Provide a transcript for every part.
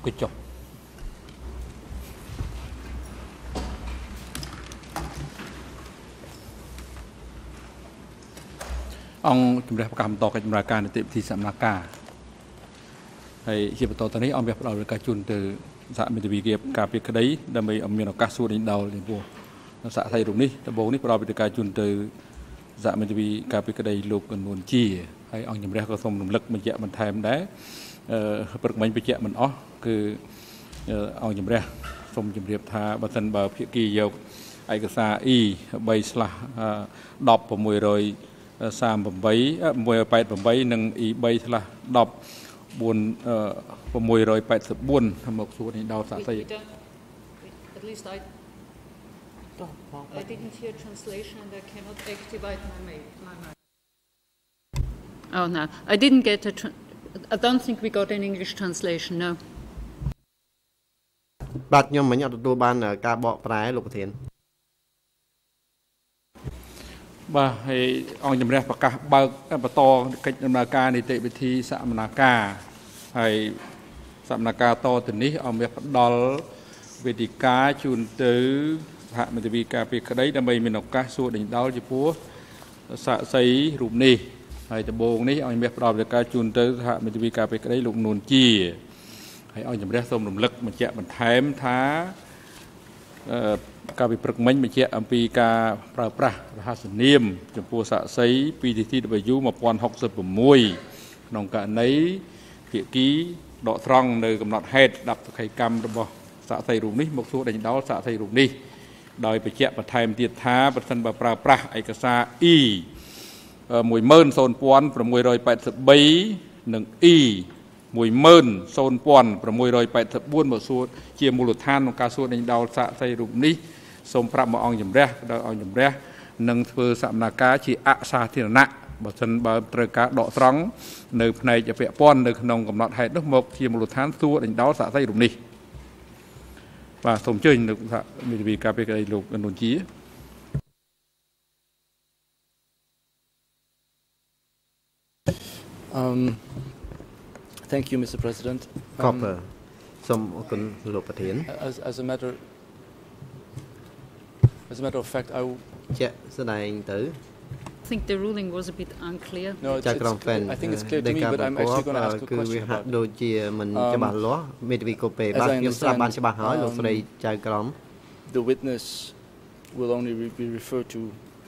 អង្គុយចុះអង្គជំរះប្រកាសបន្តកិច្ចបម្រើការនីតិវិធីសមាការហើយជាបន្តទៅនេះអង្គមានផ្ដល់ការជូនទៅសហមិត្តវិទ្យាការពីក្តីដើម្បីឲ្យមានឱកាសសួរដេញដោលចំពោះសាកសីរូបនេះដំបូងនេះផ្ដល់វិទ្យាការជូនទៅសហមិត្តវិទ្យាការពីក្តីលោកកនួនជា ហើយអង្គជំរះក៏សូមរំលឹកបញ្ជាក់បន្ថែមដែរអឺព្រឹកមិញបញ្ជាក់មិនអស់គឺអង្គជំរះសូមជម្រាបថាបើសិនបើភាគីយកឯកសារ E 3/10 600 38 688និង E3 ឆ្លាស់10 4 684មកសួរនេះដល់សាក់សី At least I, I didn't hear translation and I cannot activate my mail. My mic. Oh, no, I didn't get a, tra- I don't think we got an English translation, no. បាទខ្ញុំមិញអត់ទទួលបាន ការបកប្រែលោកប្រធានបាទហើយអង្គជំរះប្រកាសបើកបន្តកិច្ចដំណើរការនីតិវិធីសមនាការហើយសមនាការតទៅនេះអង្គមានផ្ដល់វេទិកាជូនទៅសហមន្ត្រីការពីក្តីដើម្បីមានឱកាសសួរដេញដោលចំពោះសាក់សីរូបនេះ ហើយដំបូងនេះអង្គមានផ្ដល់វេទិកាជូនទៅសហមន្ត្រីការពីក្តីលោកនួនជាហើយអង្គជំរះសូមរំលឹកបញ្ជាក់បន្ថែមថាអឺការវិព្រឹកមិញបញ្ជាក់អំពីការប្រើប្រាស់រហស្សនាម ចំពោះសាក់សីពី TTW 1066ក្នុងករណីភាគីដកត្រង់នៅកំណត់ហេតុដាប់សក្ខីកម្មរបស់សាក់សីរូបនេះមកសួរដេញដោលសាក់សីរូបនេះដោយបញ្ជាក់បន្ថែមទៀតថាប្រសិនបើប្រើប្រាស់ឯកសារ E 10683និង E 10684មកសួរជាមូលដ្ឋានក្នុងការសួរដេញដោលសាក់សីរូបនេះសូមប្រាប់មកអង្គជំរះដល់អង្គជំរះនឹងធ្វើសមនាការជាអសាធារណៈបើសិនបើត្រូវការដកស្រង់នៅផ្នែកពាក់ព័ន្ធនៅក្នុងកំណត់ហេតុនោះមកជាមូលដ្ឋានសួរដេញដោលសាក់សីរូបនេះបាទសូមអញ្ជើញលោកសហមេធាវីការពីក្តីលោកនុនជា Um, thank you, Mr. President. កប់ Um, សូមអរគុណលោកប្រធាន as, as a matter, as a matter of fact, I w- ជាក់ស្ដែងទៅ I think the ruling was a bit unclear. no, it's, ចា it's, ក្រុងហ្វេន I think it's clear to ដី me, កា but I'm បង្គា actually ប់ going to ask a គឺវា question ហាក់ about ដូចជាមិន Um, ច្បាស់លាស់មេធាវីកូពេ as បាទ I ខ្ញុំស្ដាប់បាន understand, ច្បាស់ហើយលោក um, ស្រីចៅក្រម the witness will only re- be referred to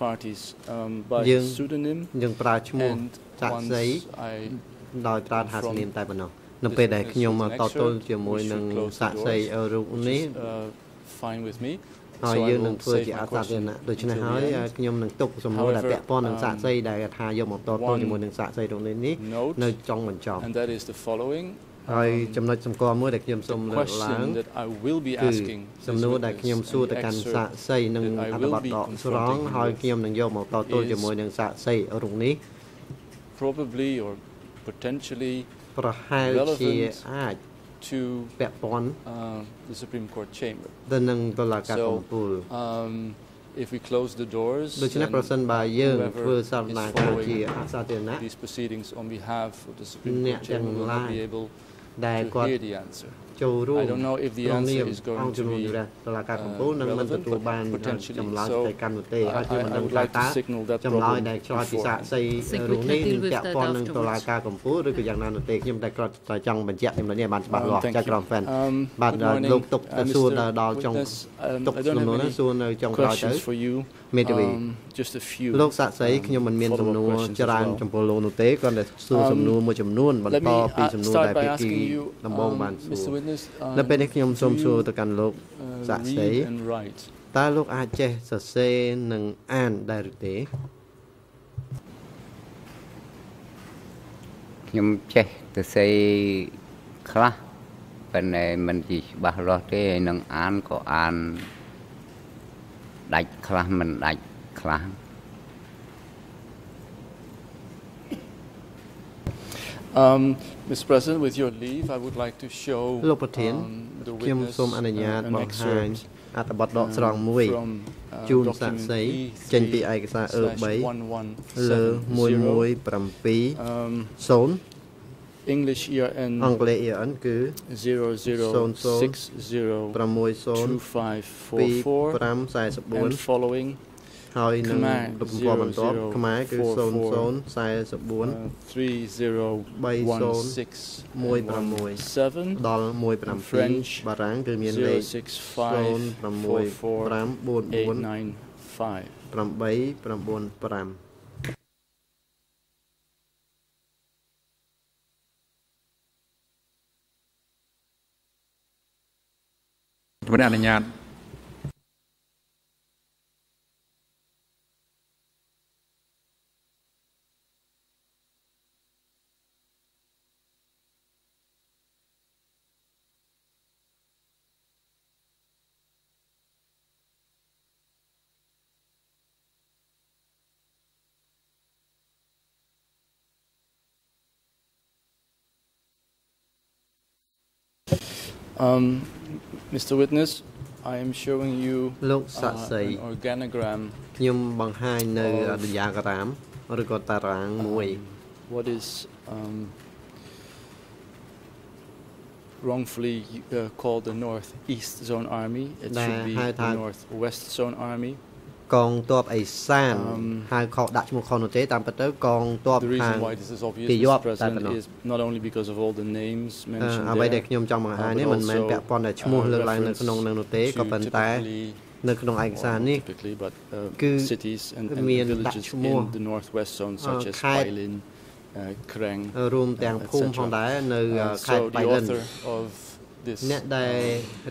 parties um, by Dương- his pseudonym, យើងប្រើឈ្មោះ and សាក់ once សី I ដោយប្រើរហស្សនាម From តែប៉ុណ្ណោះនៅពេលដែល this ខ្ញុំ is an តទល់ excerpt. ជាមួយ We should នឹង close the សាក់សី doors, រូប which នេះ is uh, fine with me. ហើយ So I យើងនឹង will ធ្វើ save ជា my អសាធារ question ណៈដូច្នេះ until ហើយ the end. ខ្ញុំនឹងទុកសំណួរដែល However, ពាក់ព័ន្ធនឹងសាក់សី um, ដែលថាយកមកតទល់ one ជាមួយនឹងសាក់សីរូបនេះនេះ Note, នៅចុងបញ្ចប់ and that is the following. ហើយ Um, ចំណុចសម្គាល់មួយដែលខ្ញុំសូម the លើកឡើង question that I will be គឺ asking សំ this ណួរដែល witness ខ្ញុំ and សួរ the ទៅកាន់ excerpt សាក់សីនិង that I អត្ថ will បទ be ដកស្រង់ confronting ហើយ with ខ្ញុំនឹងយកមកតទល់ is ជាមួយនឹងសាក់សីរូបនេះ probably or potentially ប្រហែលជា relevant អាច to ពាក់ព័ន្ធ uh, the Supreme Court chamber. ទៅនឹងតុលាការ So, កំពូល Um, if we close the doors, ដូច្នេះ then ប្រសិនបើយើង whoever ធ្វើសវ is នាការជា following អសាធារណៈ these proceedings on behalf of the Supreme អ្នក Court chamber will not ទាំងឡាយ be able ដែល to គាត់ hear the answer. ចូលរួម I don't know if the ក្នុងនា answer ម is អ going ង្គជំ to នុំ be ជម្រះតុលាការកំពូល uh, នឹងមិន relevant, ទទួល but បាន potentially ចម្លើយ so. ទៅកាន់នោះទេ I, ហើយខ្ញុំមិន I, I ដឹង would ថា like តើ to signal that ចម្លើយ problem ដែលឆ្លើយពី before. សាកសី think we រូប can នេះ deal នឹង with ពាក់ that ព័ន្ធនឹងតុលា afterwards. ការកំពូលឬក៏យ៉ាងណានោះទេខ្ញុំតែគ្រាន់តែចង់បញ្ជាក់ចំណុចនេះឲ្យបានច្បាស់ Um, លាស់ thank ចា you. ក្រមហ្វេន Um, បាទ good morning, លោកទុក uh, ទៅសួរ Mr. ដល់ចុង Witness. Um, ទុក I សំ don't ណួរ have ហ្នឹង any សួរនៅចុងក្រោយទៅ questions for you. មេធាវី Um, just a few លោកសាក់សី um, ខ្ញុំមិនមានសំ follow-up ណួរ questions as ច្រើន well. ចំពោះលោកនោះទេគ្រាន់តែសួរ Um, សំណួរមួយចំនួនបន្ Let ត me ពី uh, សំណួរ start ដែល by ភាគី asking you, ដំបូង um, បានសួ Mr. រ Witness, um, នៅពេលនេះខ្ញុំសូម do សួរ you, ទៅកាន់លោក uh, សាក់សី read and write? តើលោកអាចចេះសរសេរនិងអានដែរឬទេខ្ញុំចេះទៅសេខ្លះប៉ុន្តែមិនជាច្បាស់លាស់ទេហើយនឹងអានក៏អាន ដាច់ខ្លះមិនដាច់ខ្លះ Um, Mr. President, with your leave, I would like to show លោកប្រធាន um, the ខ្ញុំ witness សូមអនុញ្ញាត uh, an បង្ហាញ excerpt អត្ថបទដកស្រង់មួយ from, uh, ជូនសាក់សី document ចេញពីឯកសារអឺ E3/1170. 3លើ117 Um, 0 English E អ ERN ង់គ្លេស ERN គឺ00602544 and 602544 following ហើយនឹងខ្មែរទំព័របន្ទាប់ខ្មែរគឺ0044 0044 uh, 3016 16 ដល់ French 17បារាំងគឺមានលេខ06544 065 895ជំរាបអនុញ្ញាត Um, Mr. Witness, I am showing you លោកសា uh, ក់សី an organogram ខ្ញុំបង្ហាញនៅ Of- ដយ៉ាក្រាមឬក៏តារាងមួយ what is um, wrongfully uh, called the Northeast Zone Army. It should Nah, be hai the thang. Northwest Zone Army. កងទ័ពអេសាន Um, ហៅខុសដាក់ឈ្មោះខុសនោះទេតាមពិតទៅកងទ័ព The ខា reason ង why this is obvious, Thì Mr. dọa, tại President, sao nó? is not only because of all the names អឺ mentioned អ្វីដែល there, ខ្ញុំចង់បង្ហាញ uh, នេះ but មិនមែន also, ពាក់ព័ន្ធតែឈ្មោះ uh, លើកឡើងនៅ reference ក្នុងនឹងនោះទេ to ក៏ប៉ុន្តែ typically នៅក្នុងឯកសារ or នេះ not typically, but uh, គឺ cities and, and មានដាក់ villages ឈ្មោះ in the northwest zone, such as ខេត្ត Bailin, uh, Kreng. រួមទាំង uh, ភូមិ etc. ផងដែរនៅ Uh, ខេត្ត so បៃ the លិន author of this អ្នកដែល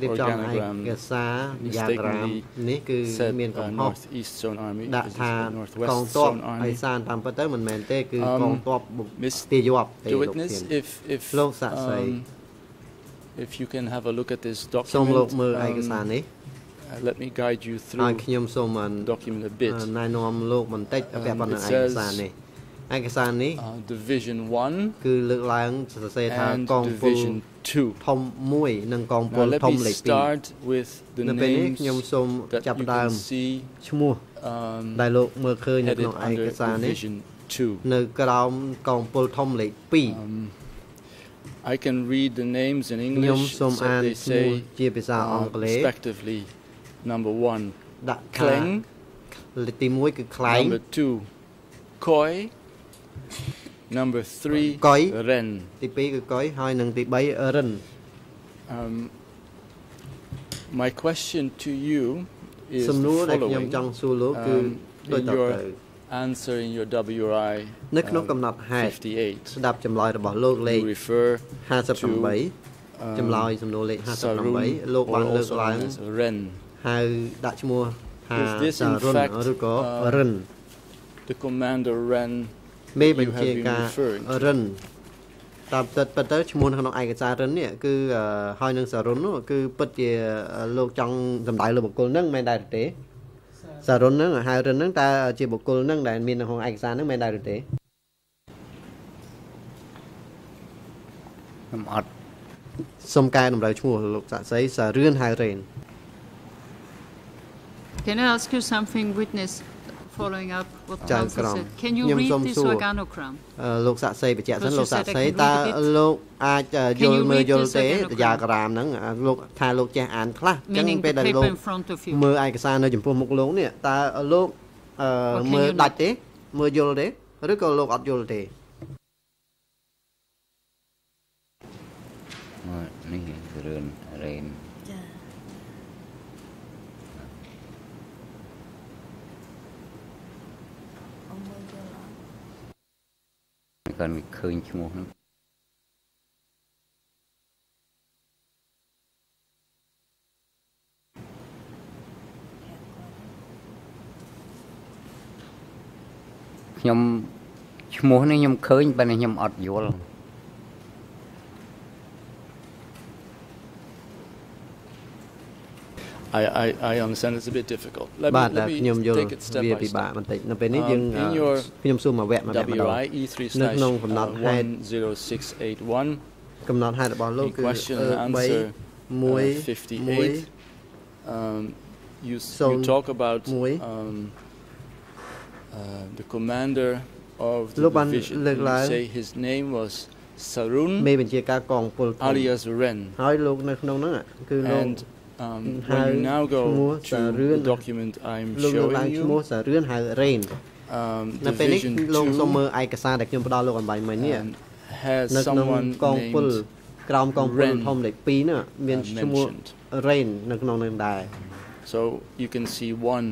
រៀបចំឯ organogram កសារយ៉ាក្រាម mistakenly នេះគឺ said មាន uh, កំហុស northeast zone army ដាក់ this is ថា the ក northwest ងទ័ព zone អេ army សានតាមពិតទៅមិនមែនទេគឺ Um, កងទ័ពបុក Miss ទាយ័ព្យទេ the លោក witness ធាន if if លោកសាក់សី um, if you can have a look at this សូមលោក document មើលឯក um, សារនេះ uh, let me guide you ហើយ through ខ្ញុំសូមអឺ the document a bit ណែនាំលោកបន្តិច Um, ពាក់ព័ន្ធនឹង it ឯក says- សារនេះឯកសារនេះ uh, division 1គឺលើកឡើងសរសេរថា and កងពល division 2ធំមួយនិងកងពល now let ធំ me លេខ start with the 2នៅពេលនេះ names ខ្ញុំសូម that ចាប់ you ផ្ដើម can see ឈ្មោះ um, ដែលលោកមើលឃើញនៅ headed ក្នុងឯ under កសារនេះ division 2នៅក្រោមកងពលធំលេខ um, I can read the names in 2ខ្ញុំ English សូម so អាន they ឈ្មោះ say ជាភាសាអ uh, ង់គ្លេស respectively number 1ដាក់ថា Kleng លេខទី1គឺខ្លែង number 2 Koi number 3 Koi. Ren ទី2គឺកុយហើយនិងទី3រិន um, my question to you is សំណួរ the ដែលខ្ញុំ following ចង់សួរលោកគឺ Um, ដូច in ត your ទៅ answer in your WRI នៅក្នុង um, កំណត់ហេតុ58ស្ដាប់ចម្លើយរបស់លោកលេខ you refer 58 um, ចម្លើយសំណួរលេខ Sarun 58លោក or បានលើក also ឡើង known as Ren ហៅដាក់ឈ្មោះថា Is this សា in រុន fact, ឬក៏ uh, រិន the commander Ren មេ you បញ្ជា have been ការ referring to? រិនតាមពិតពិតទៅឈ្មោះនៅក្នុងឯកសាររិននេះគឺអឺហើយនឹងសារុននោះគឺពិតជាលោកចង់សម្ដៅលើបុគ្គលហ្នឹងមែនដែរឬទេសារុនហ្នឹងហៅរិនហ្នឹងតើជាបុគ្គលហ្នឹងដែលមាននៅក្នុងឯកសារហ្នឹងមែនដែរឬទេខ្ញុំអត់សុំកែតម្រូវឈ្មោះលោកសាក់សីសារឿនហៅរ៉េន Can I ask you something, witness, following up what Chào counsel Crom. said? Can you Nhưng read xong this xua. organogram? អឺលោកសាក់សីបញ្ជាក់សិន Because you លោកសាក់ said I សី can តើ read a bit. លោកអាចអឺយ Can ល់ you មើល read យល់ this ទេ organogram? យ៉ាក្រាមហ្នឹងអាលោកថាលោកចេះអានខ្លះអញ្ចឹង Meaning ពេល the ដែល paper លោក in front of you. មើលឯកសារនៅចំពោះមុខលោកនេះតើលោកអឺ Or can មើល you not? ដាច់ទេមើលយល់ទេឬក៏លោកអត់យល់ទេមើលនេះរឿនរ៉េន គាត់ឃើញឈ្មោះហ្នឹងខ្ញុំឈ្មោះនេះខ្ញុំឃើញប៉ុន្តែខ្ញុំអត់យល់ I, I, I understand it's a bit difficult. Let បាទ me, តែ let ខ្ញុំ me យល់ take it step វា by ពិបាក step. បន្តិចនៅពេលនេះ Um, យើង in អឺ your ខ្ញុំសួរមួយវគ្គមួយវគ្គម្ដង WI E3 នៅ slash ក្នុងកំណត់ហេតុ 10681 កំណត់ហេតុរបស់លោក in គឺ question អឺ and answer 3 1 uh, 58 um, you, s- So, you talk aboutមួយ um, uh, the commander of the លោកបាន division. លើក You ឡើង say his name was Sarun មេបញ្ជាការកងពលធំ alias Ren. ហើយលោកនៅក្នុងហ្នឹងอะគឺលោក And um, How when you now go small to the Sarun- document I'm លោកលើកឡើង showing ឈ្មោះ you, សាររឿនហៅរ៉េន um, នៅពេលនេះ Division លោកសូមមើល2ឯកសារដែលខ្ញុំផ្ដល់លោកអំបញ្ញមិញនេះ um, has នៅក្នុង someone កងពល named ក្រោមកងពល Ren ធំលេខ2ហ្នឹងមាន uh, ឈ្មោះ mentioned. រ៉េននៅក្នុងនឹងដែរ So you can see one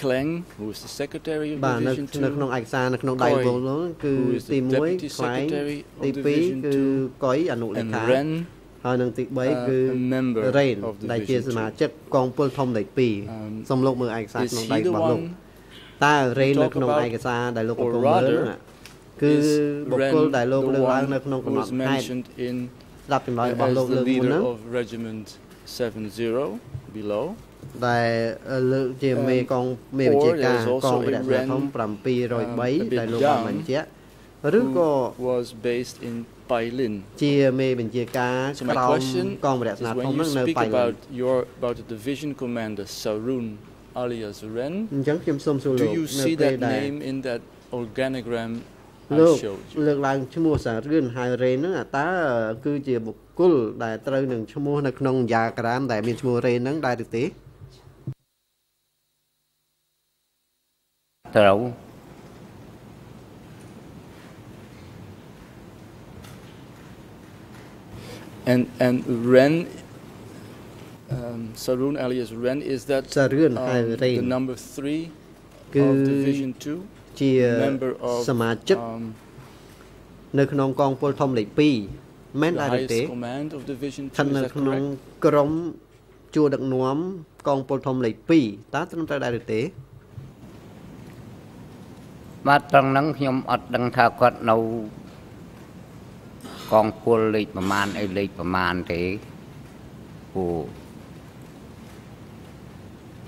Kleng, who is the secretary of បាទនៅ Division នៅក្នុង 2, ឯកសារនៅក្នុងដៃ Koi, វងនោះគឺ who is ទី the 1 deputy ខ្លែង secretary ទី of Division 2គឺ 2, កុយអនុលេ and ខា Ren, ហើយនឹងទី uh, 3គឺ a member រ៉េន of ដែលជា Division សមា 2. ជិកកងពលធំលេខ Um, 2សូមលោកមើលឯកសារ Is ក្នុងដៃ he the របស់លោក one តើរ៉េន talk នៅក្នុង about, ឯកសារដែលលោកកំ or ពុងមើល rather, ហ្នឹងគឺ is បុគ្គលដែលលោក Ren លើក the ឡើង one នៅក្នុងកំ who ណ was ត់ហេតុ mentioned in ស្ដាប់ចម្លើយរបស់ as លោក the លើកមុន leader ហ្នឹង of Regiment 70 below? ដែលលើកជាមេកងមេវិជាការ Or there's ក also ងវិរៈ a ស្នា Ren, ធំ um, a 703 bit ដែលលោកបាន down, បញ្ជាក់ឬក៏ who was based in Pailin. ជាមេបញ្ជាការ So my ក្រោម question កងវិរៈ is ស្នាធ when ំ you ហ្នឹងនៅ speak បៃលិន about your about the division commander Sarun alias Ren, អញ្ចឹងខ្ញុំសូមសួរ do លោក you នៅ see ពេល that ដែល name in that organogram លោក I showed you? លើកឡើងឈ្មោះសាររឿនហៅរ៉េនហ្នឹងតើគឺជាបុគ្គលដែលត្រូវនឹងឈ្មោះនៅក្នុងយ៉ាក្រាមដែលមានឈ្មោះរ៉េនហ្នឹងដែរឬទេត្រូវ And and Ren, um, Sarun alias Ren, is that សាររឿនហៅ um, រ៉េន the number three គឺ of Division Two, ជា member of សមាជិក um, នៅក្នុងកងពលធំលេខ2មែន the ដែរឬទេ highest command of Division ស្ថិត Two. នៅ Is that ក្នុង correct? ក្រមជួរដឹកនាំកងពលធំលេខ2តើត្រឹមត្រូវដែរឬទេបាទត្រង់ហ្នឹងខ្ញុំអត់ដឹងថាគាត់នៅ កងពលលេខប្រមាណអីលេខប្រមាណទេពូ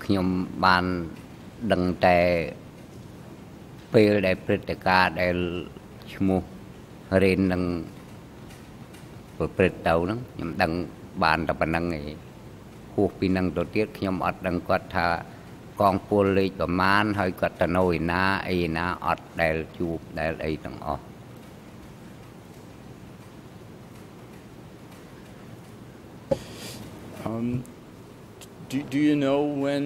ខ្ញុំបានដឹងតែពេលដែលព្រឹត្តិការណ៍ដែលឈ្មោះរេននឹងប្រព្រឹត្តទៅហ្នឹងខ្ញុំដឹងបានតែប៉ុណ្្នឹងឯងហួសពីហ្នឹងទៅទៀតខ្ញុំអត់ដឹងគាត់ថាកងពលលេខប្រមាណហើយគាត់ទៅនៅឯណាអីណាអត់ដែលជួបដែលអីទាំងអស់ Um, do, do you know when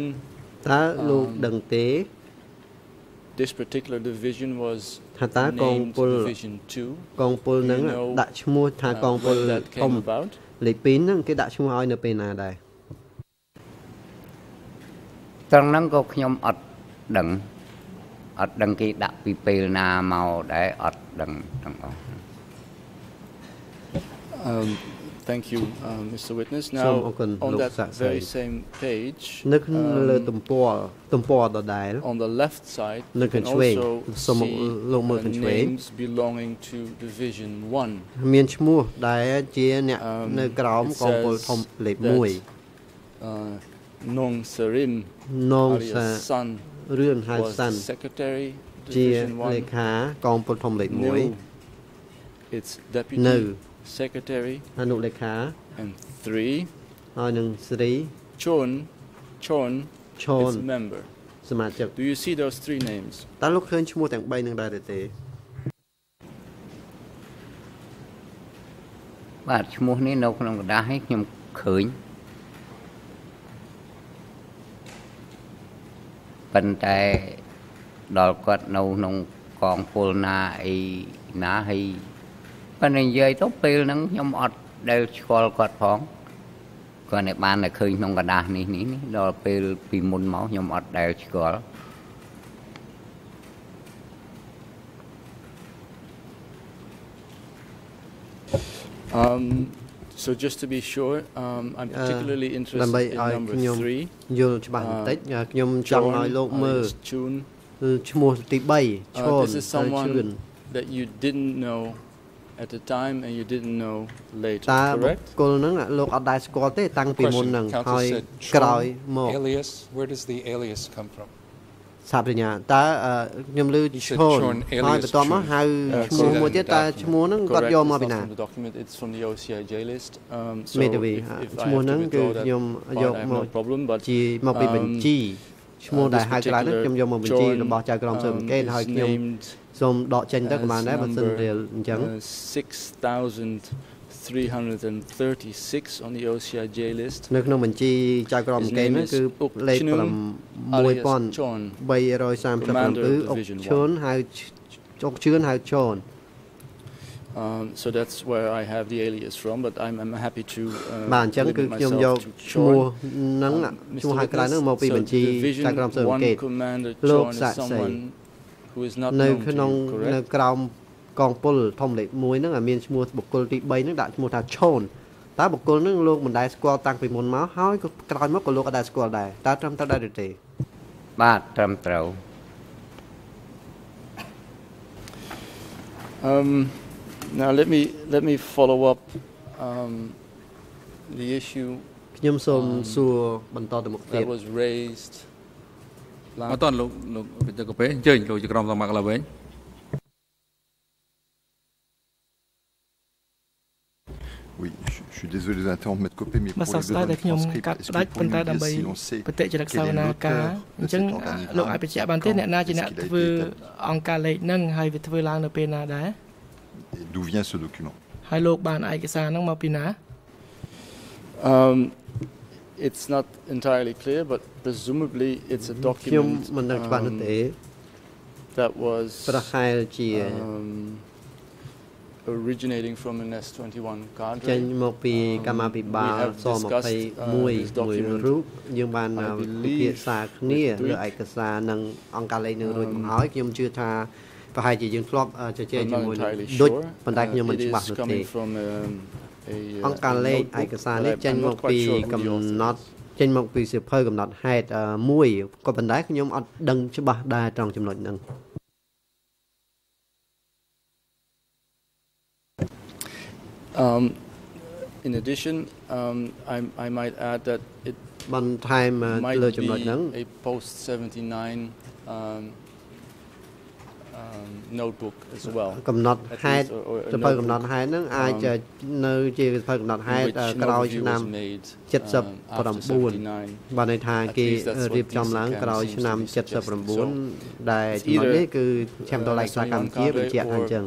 តើលោកដឹងទេ this particular division was ថាតើកង named ពល Division Two? កងពលហ្នឹង Do you know, ដាក់ឈ្មោះថា uh, កងពល when that ធំ came about? លេខ2ហ្នឹងគេដាក់ឈ្មោះឲ្យនៅពេលណាដែរត្រង់ហ្នឹងក៏ខ្ញុំអត់ដឹងអត់ដឹងគេដាក់ពីពេលណាមកដែរអត់ដឹងទាំងអស់ Um, thank you, um, Mr. Witness. Soom Now, ook een on that loopzaak very zei. same page, នៅក្នុងលើ um, ទំព័រទំព័រដដែល on the left side, នៅ you ខាង can ឆ្វេង also សូម see លោកមើល uh, ខាងឆ្វេង names belonging to Division One. មានឈ្មោះដែលជាអ្នក Um, នៅក្រោម it កងពលធំ says លេខ that, Uh, Nong Sarim, 1នងសា alias Sun, រឿនហៅ was សាន់ the secretary, ជា Division លេ One. ខាកងពលធំលេខ No, 1 it's deputy, No. secretary, អនុលេខា and three. ហើយនឹងស្រី Chon, Chon, ឈន is member. សមាជិក Do you see those three names? តើលោកឃើញឈ្មោះទាំង3នឹងដែរឬទេ បាទឈ្មោះនេះនៅក្នុងกระดาษនេះខ្ញុំឃើញប៉ុន្តែដល់គាត់នៅក្នុងកងពលណាអីណាហើយ ប៉ុន្តែនិយាយទៅពេលហ្នឹងខ្ញុំអត់ដែលស្គាល់គាត់ផងគាត់តែបានតែឃើញក្នុងกระดาษនេះនេះនេះដល់ពេលពីមុនមកខ្ញុំអត់ដែលស្គាល់ Um, so just to be sure, um, I'm Uh, particularly ដើម្បី interested in ឲ្យ number ខ្ញុំ three. យល់ច្បាស់បន្តិចខ្ញុំចង់ឲ្យលោកមើល alias Chun. គឺឈ្មោះទី3ឈ Uh, ន this is ហើយឈឿន someone that you didn't know at the time and you didn't know later, តើបុ correct? គ្គលហ្នឹងលោកអត់ដែរស្គាល់ទេតាំងពីមុនហ្នឹង Question. ហើយ Council said ក្រោយ Chon មក alias. Where does the alias come from? សាបញ្ញាតើអឺខ្ញុំលើ He ឈ said ន Chon ហើយ alias បន្ទាប់មក Chun. ហៅ Uh, ឈ្មោះ see that មួយ in ទៀត the តើ document. ឈ្មោះហ្នឹងគាត់ Correct. យក It's មក not ពីណា from the document. It's from the OCIJ list. Um, so មេធាវី if, ហ่า if ឈ្ I មោះ have ហ្នឹង to គឺ withdraw that ខ្ញុំ part, យក I have មក no problem. But ជាមកពី um, បញ្ជីឈ្មោះ uh, ដែល this ហៅក្រៅហ្នឹង particular ខ្ញុំយកមកបញ្ជី Chon, របស់ចៅក្រមស៊ើបអង្កេត um, ហើយ is ខ្ញុំ named សូមដកចេញទៅក៏បាន as ដែរបើសិន number, ជាអញ្ចឹង uh, 6,336 on the OCIJ list. នៅក្នុងបញ្ជីចៅក្រម His គេ name នោះ is គឺ Uk លេខ Chinum 6 alias Chon. 1337 Commander of អុក Division ឈឿនហៅអុកឈឿនហៅឈន Um, so that's where I have the alias from, but I'm, I'm happy to បាទ uh, អញ្ចឹងគឺ limit ខ្ញុំ myself យក to ឈ្មោះ Chon. ហ្នឹង Um, ឈ្មោះ Mr. ហៅក្រៅហ្នឹងមកពី Witness, បញ្ជី so Division ចៅក្រមស៊ើបអង្កេត one Commander លោក Chon សា is ក់សី នៅ known to ក្នុង you, នៅ correct? ក្រោមកងពលធំលេខ1ហ្នឹងឲ្យមានឈ្មោះបុគ្គលទី3ហ្នឹងដាក់ឈ្មោះថាឈូនតើបុគ្គលហ្នឹងលោកមិនដែលស្គាល់តាំងពីមុនមកហើយក៏ក្រោយមកក៏លោកក៏ដែលស្គាល់ដែរតើត្រឹមត្រូវដែរឬទេបាទត្រឹមត្រូវ Um, now let me let me follow up um, the issue ខ្ញុំសូមអឺសួរបន្តទៅមុខទៀត that was raised អ last ត់តលោកលោកវិទ្យាកពេអញ្ជើញលោកជាក្រុមសមាគមឡើងវិញ Oui, je, je suis désolé d'interrompre Maître Copé, mais បាទ pour សោក les ស្ដាយ besoins តែ de ខ្ញុំ transcript, កាត់ est-ce ផ្ដាច់ que ប៉ុន្តែ pourriez ដើម្បី nous dire si on sait បតិចរិកសាវ quel est នាការ l'auteur អញ្ de ចឹង cet organigramme លោកអាចបញ្ជាក់បានទេអ្នកណាជាអ្នក Est-ce qu'il a ធ្វើ été établi អង្គការលេខហ្នឹងហើយវាធ្វើឡើងនៅពេលណាដែរ Et D'où vient ce document ហើយលោកបានឯកសារហ្នឹងមកពីណា Um, it's not entirely clear, but presumably it's a ខ្ញុំ document មិនដឹងច្បាស់នោះ um, ទេ that was ប្រហែលជា um, originating from an S21 cadre. ចេញមកពីកម្មាភិបាល We have ស discussed, uh, 21មួយ this document. រូបយើងបាន I ពិ believe ភាក្សាគ្នា with លើ Greek. ឯកសារនិងអង្គការលេខនឹងរួចមក Um, ហើយខ្ញុំជឿថាប្រហែលជាយើងធ្លាប់អឺជជែក I'm ជា not មួយនឹង entirely ដូច sure. ប៉ុន្តែខ្ញុំមិន Uh, it ច្បាស់ is នោះទេ coming from um, a, uh, អង្គការលេខ a ឯ notebook, កសារ but នេះ I- ចេញ I'm មក not quite ពី sure who កំ the author ណត់ is. ចេញមកពីសៀវភៅកំណត់ហេតុអឺមួយក៏ប៉ុន្តែខ្ញុំអត់ដឹងច្បាស់ដែរត្រង់ចំណុចហ្នឹង Um, in addition, um, I, I might add that it បន្ថែមអឺ might លើ be ចំណុចហ្នឹង a post 79 um, um, notebook as well. កំណត់ At ហេតុ least, or, or a សៀវភៅកំណ notebook ត់ហេតុហ្នឹងអាច um, នៅជាសៀវភៅកំណត់ហេ in តុ which អឺ an ក្រោយ overview ឆ្នាំ was made 79 um, after 79. បានន័យថា At គេ least that's what រៀបចំឡើង DCCAM ក្រោយ seems to ឆ្នាំ be suggesting. 79ដែល It's ចំណុច either, នេះគឺឆាំដល់ឯកសារ uh, កម្ពុជា Cadre បញ្ជាក់ថាអញ្ចឹង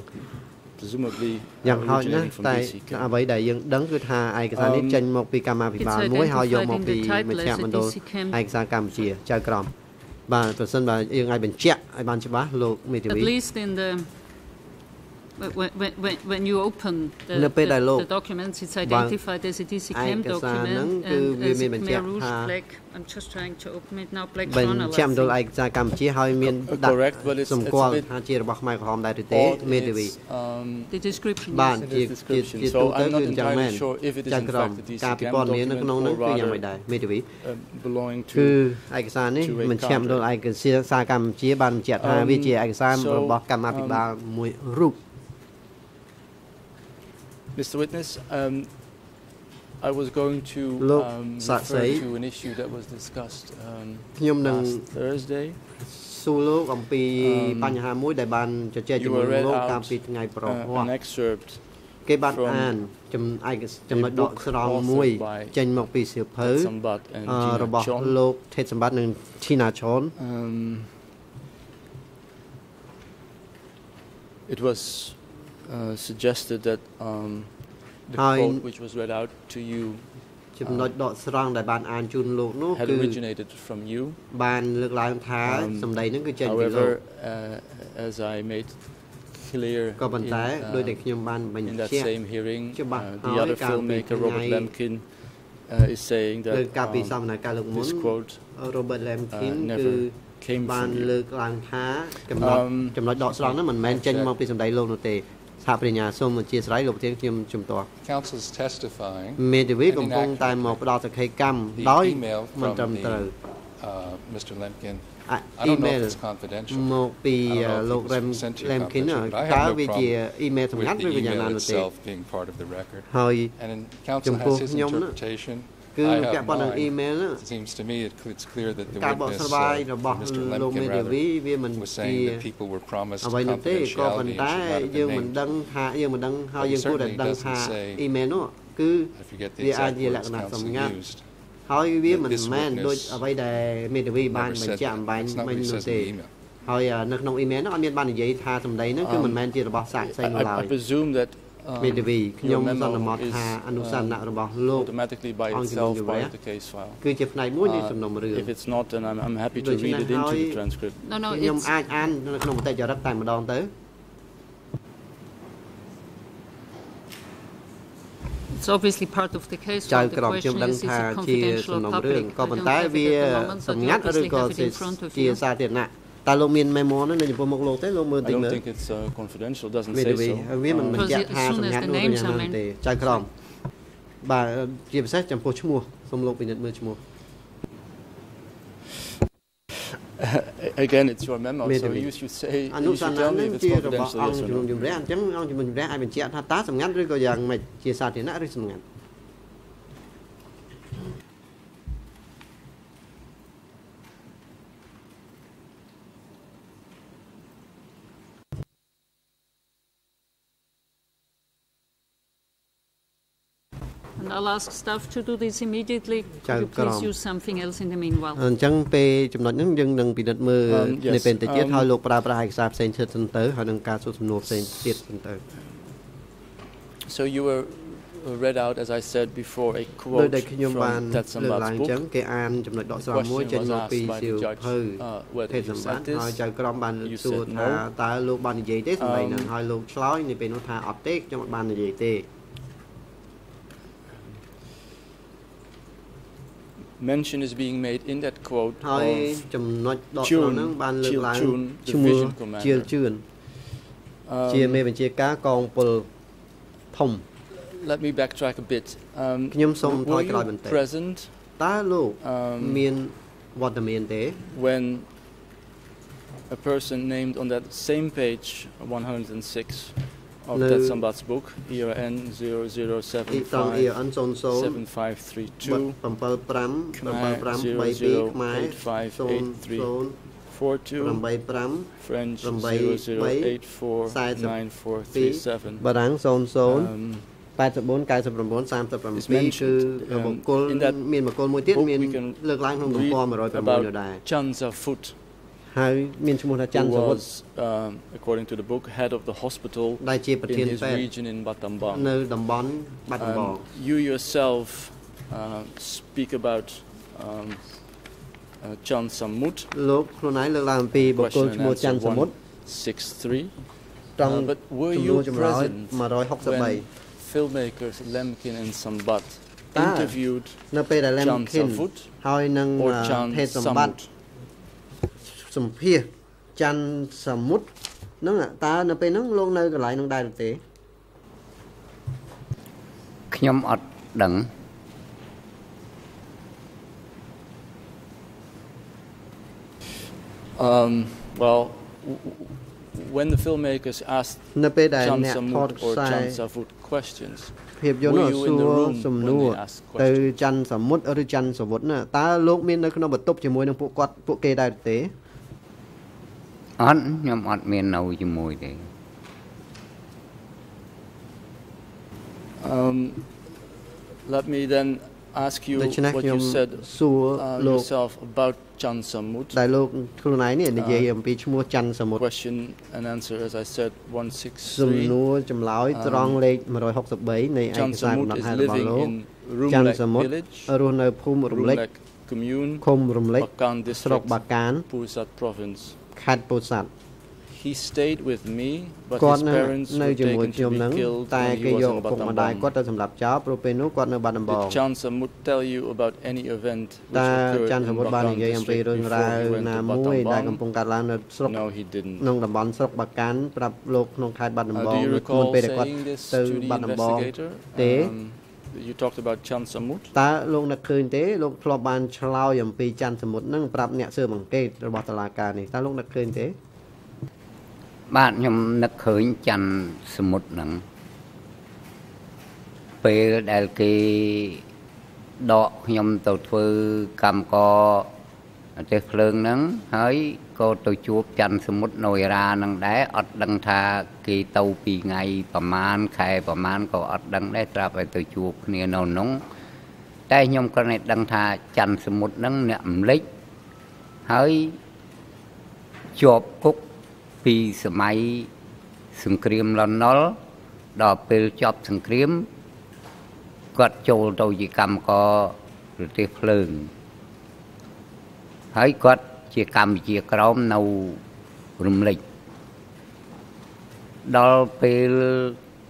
Presumably យ៉ាង uh, ហោចណាស់ originating from តែ DCCAM. អ្វីដែលយើងដឹងគឺថាឯកសារនេះ Um, ចេញមកពីកម្មាភិបាល It's មួយហើយយកមក identified in ពី the title មជ្ឈ as a មណ្ឌល DCCAM ឯកសារកម្ពុជាចៅក្រម បាទប្រសិនបើយើងអាចបញ្ជាក់ឲ្យបានច្បាស់លោកមេធាវី At least in the, when, when, when, when you open the, នៅពេលដែល the, លោក the documents, it's identified as a DCCAM ឯកសារហ្នឹង document គឺ and វា as មាន a បញ្ជា Khmer ក់ Rouge ថា flag. I'm just trying to open it now, black បញ្ channel. ជាក់ម I ណ្ឌល think. ឯកសារកម្ពុជាហើយមាន Uh, ដាក់ correct, but it's- សម្គាល់ it's a bit ថាជារបស់ខ្មែរក្រហមដែរឬទេ Odd in មេធាវី its, um, The description, បាទ yes. in ជា its ជា description. ជា So ទូទៅ I'm គឺ not អញ្ចឹងមែន entirely sure if it is ចៅ in ក្រម fact a ការពិ DCCAM ព័រណ៍មាននៅក្នុង document នោះ or គឺយ៉ាង rather មិនដែរមេធាវី uh, belonging គឺ to ឯកសារនេះ to a មិនឈាម cadre. ដល់ឯកសារកម្ពុជាបានបញ្ជាក់ថា Um, វាជាឯកសារ so, របស់កម្មាភិបាលមួយរូប Mr. Witness, um, I was going to Look, um, Sa- refer say. to an issue that was discussed um, ខ្ញុំនឹង last Thursday. សួរលោកអំពី Um, បញ្ហាមួយដែលបានជជែក you ជាមួយ were read លោក out, កាលពីថ្ងៃប្រហ័ Uh, ស an excerpt គេបាន from អានចំណឯកចំណុចដក book ស្រង់ authored មួយ by ចេញមកពីសៀវភៅ Sambat and អឺ Gina របស់ Chon. លោកថេតសម្បត្តិនិងធីណាឆន Um, it was uh, suggested that um, the Hi. quote which was read out to you ចំណុចដកស្រង់ដែលបានអានជូនលោកនោះ had គឺ originated from you. បានលើកឡើងថា Um, សម្ដីហ្នឹងគឺចេញពីលោក However, uh, as I made clear ក៏ប៉ុន្ in, តែដោយតែ uh, ខ្ញុំបានបញ្ in that ជាក់ same hearing, uh,ច្បាស់ the ហើយ other កាលពី filmmaker, Robert ថ្ងៃ Lemkin, uh, is saying លើ that កាលពីស um, វនកម្មលើកមុន this quote Robert Lemkin uh, គឺ never came បាន from លើ you. កឡើងថាចំណុច Um, ចំណុចដកស្រង់ហ្នឹងមិនមែនចេញ uh, មកពីសម្ដីលោកនោះទេ សហប្រញ្ញាសូមអធិស្ឋានលោកប្រធានខ្ញុំជំទាស់ Council's testifying មេធាវីកំពុងតែមកផ្ដល់សក្ខីកម្ម the ដោយ email មិន from ត្រឹមត្រូវ the, uh, Mr. Lemkin. អ I អ៊ី don't មែ know ល if it's confidential មកពី I don't know if លោក it was រ៉េម sent to you រ៉េមគិន confidentially, but I តើ have no វាជា problem អ៊ីមែលសម្ងាត់ with ឬ the ក៏យ៉ាងណា email នោះទេ itself being part of the record. ហើយ And in council ចំពោះ has his ខ្ញុំណា interpretation. គឺ I ពាក់ have ព័ន្ធនឹងអ៊ី mine. មែលហ្នឹង It seems to me it, it's clear that the ការបក witness, ស្រាយ uh, របស់ Mr. លោកមេ Lemkin ធាវី rather, វាមិន was ជា saying that people were promised អ្វីនោះទេក៏ប៉ុ confidentiality ន្តែ and should not have យើង been មិន named. ដឹងថាយើងមិនដឹងហើយ But យើង it គួរតែ certainly ដឹង doesn't ថា say អ៊ីមែលនោះគឺ I forget the វាអាច exact ជាល words ក្ខណៈ council សម្ងាត់ used. ហើយវា But មិន this មែន witness ដូចអ្វីដែលមេធាវីបាន Never បញ្ said ជាក់ that. អំបញ្ញ That's not មិ what ញ he នោះ says in ទេ the email. ហើយអឺនៅក្នុងអ៊ីមែលហ្នឹងអត់មានបាននិយាយថាសម្ដីហ្នឹងគឺមិនមែនជារបស់សាកសី I, នោះ I, ឡើយ I presume that មេ um, ធាវីខ្ញុំ your សន្ម memo ត is ថាអនុសារណៈរបស់ uh, លោក automatically by Ông itself Jim part Jim of the case file. គឺជាផ្នែកមួយនៃ Uh, សំណុំរឿង If it's not, then I'm, I'm happy to ដូច្នេះ read it into ហើយ the transcript. No, no, ខ្ញុំ it's, អាចអាននៅក្នុងមតិចរិតតែម្ដងទៅ it's obviously part of the case ចៅ file. ក្រ The មខ្ញុំ question ដឹង is, is ថា it ជា confidential សំ or ណុំរឿង public? ក៏ I ប៉ុ don't ន្តែ have it វា at the moment, but សម្ you ងាត់ឬ obviously ក៏ have it ជា in front of ជា you. សាធារណៈ តើលោកមាន memo ហ្នឹងនៅចំពោះមុខលោកទេលោកមើល I តិច don't មើល think it's uh, confidential. It doesn't មេ say ធាវី so. ហើយវាមិន Um, បញ្ជាក់ Because ថា as soon សម្ as ងាត់ the នោះឬ names យ៉ាង are ណា men- ទេចៅក្រមបាទជាពិសេសចំពោះឈ្មោះសូមលោកពិនិត្យមើលឈ្មោះ Again, it's your memo, so Maybe. you should say អនុ you សន្ should តាន tell me នេះ if it's ជារបស់ confidential, អង្គ yes or ជំនុំ no. ជម្រះអញ្ចឹងអង្គជំនុំជម្រះអាចបញ្ជាក់ថាតើសម្ងាត់ឬក៏យ៉ាងម៉េចជាសាធារណៈឬសម្ងាត់ I'll ask staff to do this immediately. Could Chào you please Crom. use something else in the meanwhile? អញ្ចឹងពេលចំណុចហ្នឹងយើងនឹងពិនិត្យមើល Um, yes. នៅពេលបន្តិចទៀត Um, ហើយលោកប្រើប្រាស់ឯកសារផ្សេងទៀតសិនទៅហើយនឹងការសួរសំណួរផ្សេងទៀតសិនទៅ So you were uh, read out, as I said before, a ដោយ quote ដែលខ្ញុំបាន from Ted លើក Sambat's ឡើងអញ្ចឹង book. គេអានចំណុចដកស្រង់ The មួយ question ចេញ was មកពី asked by សៀវ the judge ភៅ uh, whether ភេទ you សម្បត្តិ said ហើយ this. ចៅក្រមបាន You សួរ said ថា no. Mention is being made in that quote ហើយ of ចំណុចដកស្រង់ Chun ហ្នឹងបានលើក Chil ឡើង Chun, ឈ្មោះ Division Commander. ជាលជឿន um, ជាមេបញ្ជាការកងពលធំ Let me backtrack a bit. Um, ខ្ញុំសូមថ were យក្រោយ you បន្តិច present តើលោក um, មានវត្តមានទេ when a person named on that same page 106 of No. Ted Sambat's book, ERN អ៊ីតងអ៊ី0075អិន00 7532 75ខ្មែរ7532ខ្មែរ008583 42 085 French 0084949437បារាំង00 Um, 84 99 37 It's mentioned, គឺ um, បុគ្គល in that មានបុគ្គលមួយទៀត book មាន we can លើកឡើងក្នុងទំ read ព័រ106 about នោះដែរ Chanza Foot, ហើយមានឈ្មោះថាច័ន្ទ who សវុត was, um, according to the book, head of the hospital ដែលជាប្រធាន in his ពេទ្យ region in Battambang. នៅតំបន់បាត់ដំបង Um, you yourself uh, speak about um, uh, Chan Samut, លោកខ្លួនឯងលើកឡើងអំពីបុគ្គល question ឈ្មោះ and ច័ន្ទ answer សមុទ្រ 163. ត្រង់ Uh, but were ចំ you នួនចម្លើយ present when 163 filmmakers Lemkin and Sambat Ah. interviewed នៅពេលដែល Chan Lemkin Samut ហើយនឹង or អឺ Chan ភេទសម្បត្តិ Samut? សម្ភាសច័ន្ទសមុទ្រហ្នឹងតើនៅពេលហ្នឹងលោកនៅកន្លែងហ្នឹងដែរឬទេខ្ញុំអត់ដឹង Um, well, w- w- when the filmmakers asked នៅពេលដែល Chan អ្នកថត Samut ខ្ or សែ Chan Savut questions, ភាពយន្តនោះ Were you in សួ the រ room សំ when ណួរ they asked ទៅ questions? ច័ន្ទសមុទ្រឬច័ន្ទសវុតណាតើលោកមាននៅក្នុងបន្ទប់ជាមួយនឹងពួកគាត់ពួកគេដែរឬទេ អត់ខ្ញុំអត់មាននៅជាមួយទេ Um, let me then ask you ដូច្នេះ what ខ្ញុំ you said សួរ uh, លោក yourself about Chan Samut. ដែលលោកខ្លួនឯងនេះនិយាយអំពីឈ្មោះច័ន្ទសមុទ្រ Question and answer, as I said, សំ 163. ណួរចម្លើយអឺត្រង់លេខ163នៃឯ Chan កសារកំ Samut ណត់ is ហេតុរបស់ living លោក in ច័ន្ទ Rumlek សមុទ្រ village, រស់នៅភូមិរំលេច Rumlek commune, ឃុំរំលេច Bakan ស្រុក district, បាកាន Pursat province. ខេត្តពោធិ៍សាត់ He stayed with me, but គាត់ his នៅ parents នៅ were ជាមួយ taken ខ្ញុំ to ហ្នឹង be killed តែ when គេ he យ was ក in ឪពុកម្ដាយគាត់ Battambang. ទៅសម្រាប់ចោលព្រោះពេលនោះគាត់នៅបាត់ដំបង Did Chan Samut tell you about any event តើ which occurred ច័ន្ទស in មុទ្របាននិ Bakan យាយអំពី district រឿងរ៉ា before វ he went ណា to មួយដែលកំពុ Battambang? ងកើតឡើងនៅស្រុក No, he didn't. ក្នុងតំបន់ស្រុកបាកានប្រាប់លោកក្នុងខេត្តបាត់ដំ Uh, បង do you មុន recall ពេលដែលគាត់ saying this ទៅ to the បាត់ដំបង investigator? ទេ Um, you talked about Chan Samut. តើលោកនឹកឃើញទេលោកធ្លាប់បានឆ្លើយអំពីច័ន្ទសមុទ្រហ្នឹងប្រាប់អ្នកស៊ើបអង្កេតរបស់តុលាការនេះតើលោកនឹកឃើញទេ បាទខ្ញុំនឹកឃើញច័ន្ទសមុទ្រហ្នឹងពេលដែលគេដកខ្ញុំទៅធ្វើកម្មកប្រ ទេសភ្លើងហ្នឹងហើយក៏ទៅជួបច័ន្ទសមុទ្រនៅអេរ៉ាហ្នឹងដែរអត់ដឹងថាគេទៅពីថ្ងៃប្រមាណខែប្រមាណក៏អត់ដឹងដែរត្រាប់ឲ្យទៅជួបគ្នានៅនោះតែខ្ញុំគ្រាន់តែដឹងថាច័ន្ទសមុទ្រហ្នឹងអ្នករំលេចហើយជាប់គុកពីសម័យសង្គ្រាមលន់នល់ដល់ពេលចប់សង្គ្រាមគាត់ចូលទៅជាកម្មករប្រទេសភ្លើង ហើយគាត់ជាកម្ពុជាក្រមនៅរំលេចដល់ពេល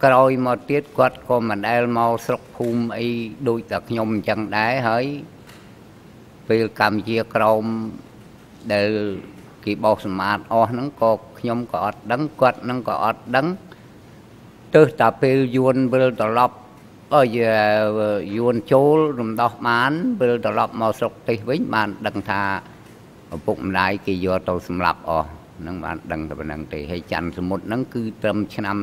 ក្រោយមកទៀតគាត់ក៏មិនដែលមកស្រុកភូមិអីដូចតែខ្ញុំអញ្ចឹងដែរហើយពេលកម្ពុជាក្រមដែលគេបោសសម្អាតអស់ហ្នឹងក៏ខ្ញុំក៏អត់ដឹងគាត់ហ្នឹងក៏អត់ដឹងទើសតែពេលយួនវិលត្រឡប់ អើយយួនចូលរំដោះបានវិលត្រឡប់មកស្រុកទេសវិញបានដឹងថាឪពុកម្ដាយគេយកទៅសម្លាប់អស់នឹងបានដឹងតែប៉ុណ្្នឹងទេហើយច័ន្ទសមុទ្រហ្នឹងគឺត្រឹមឆ្នាំ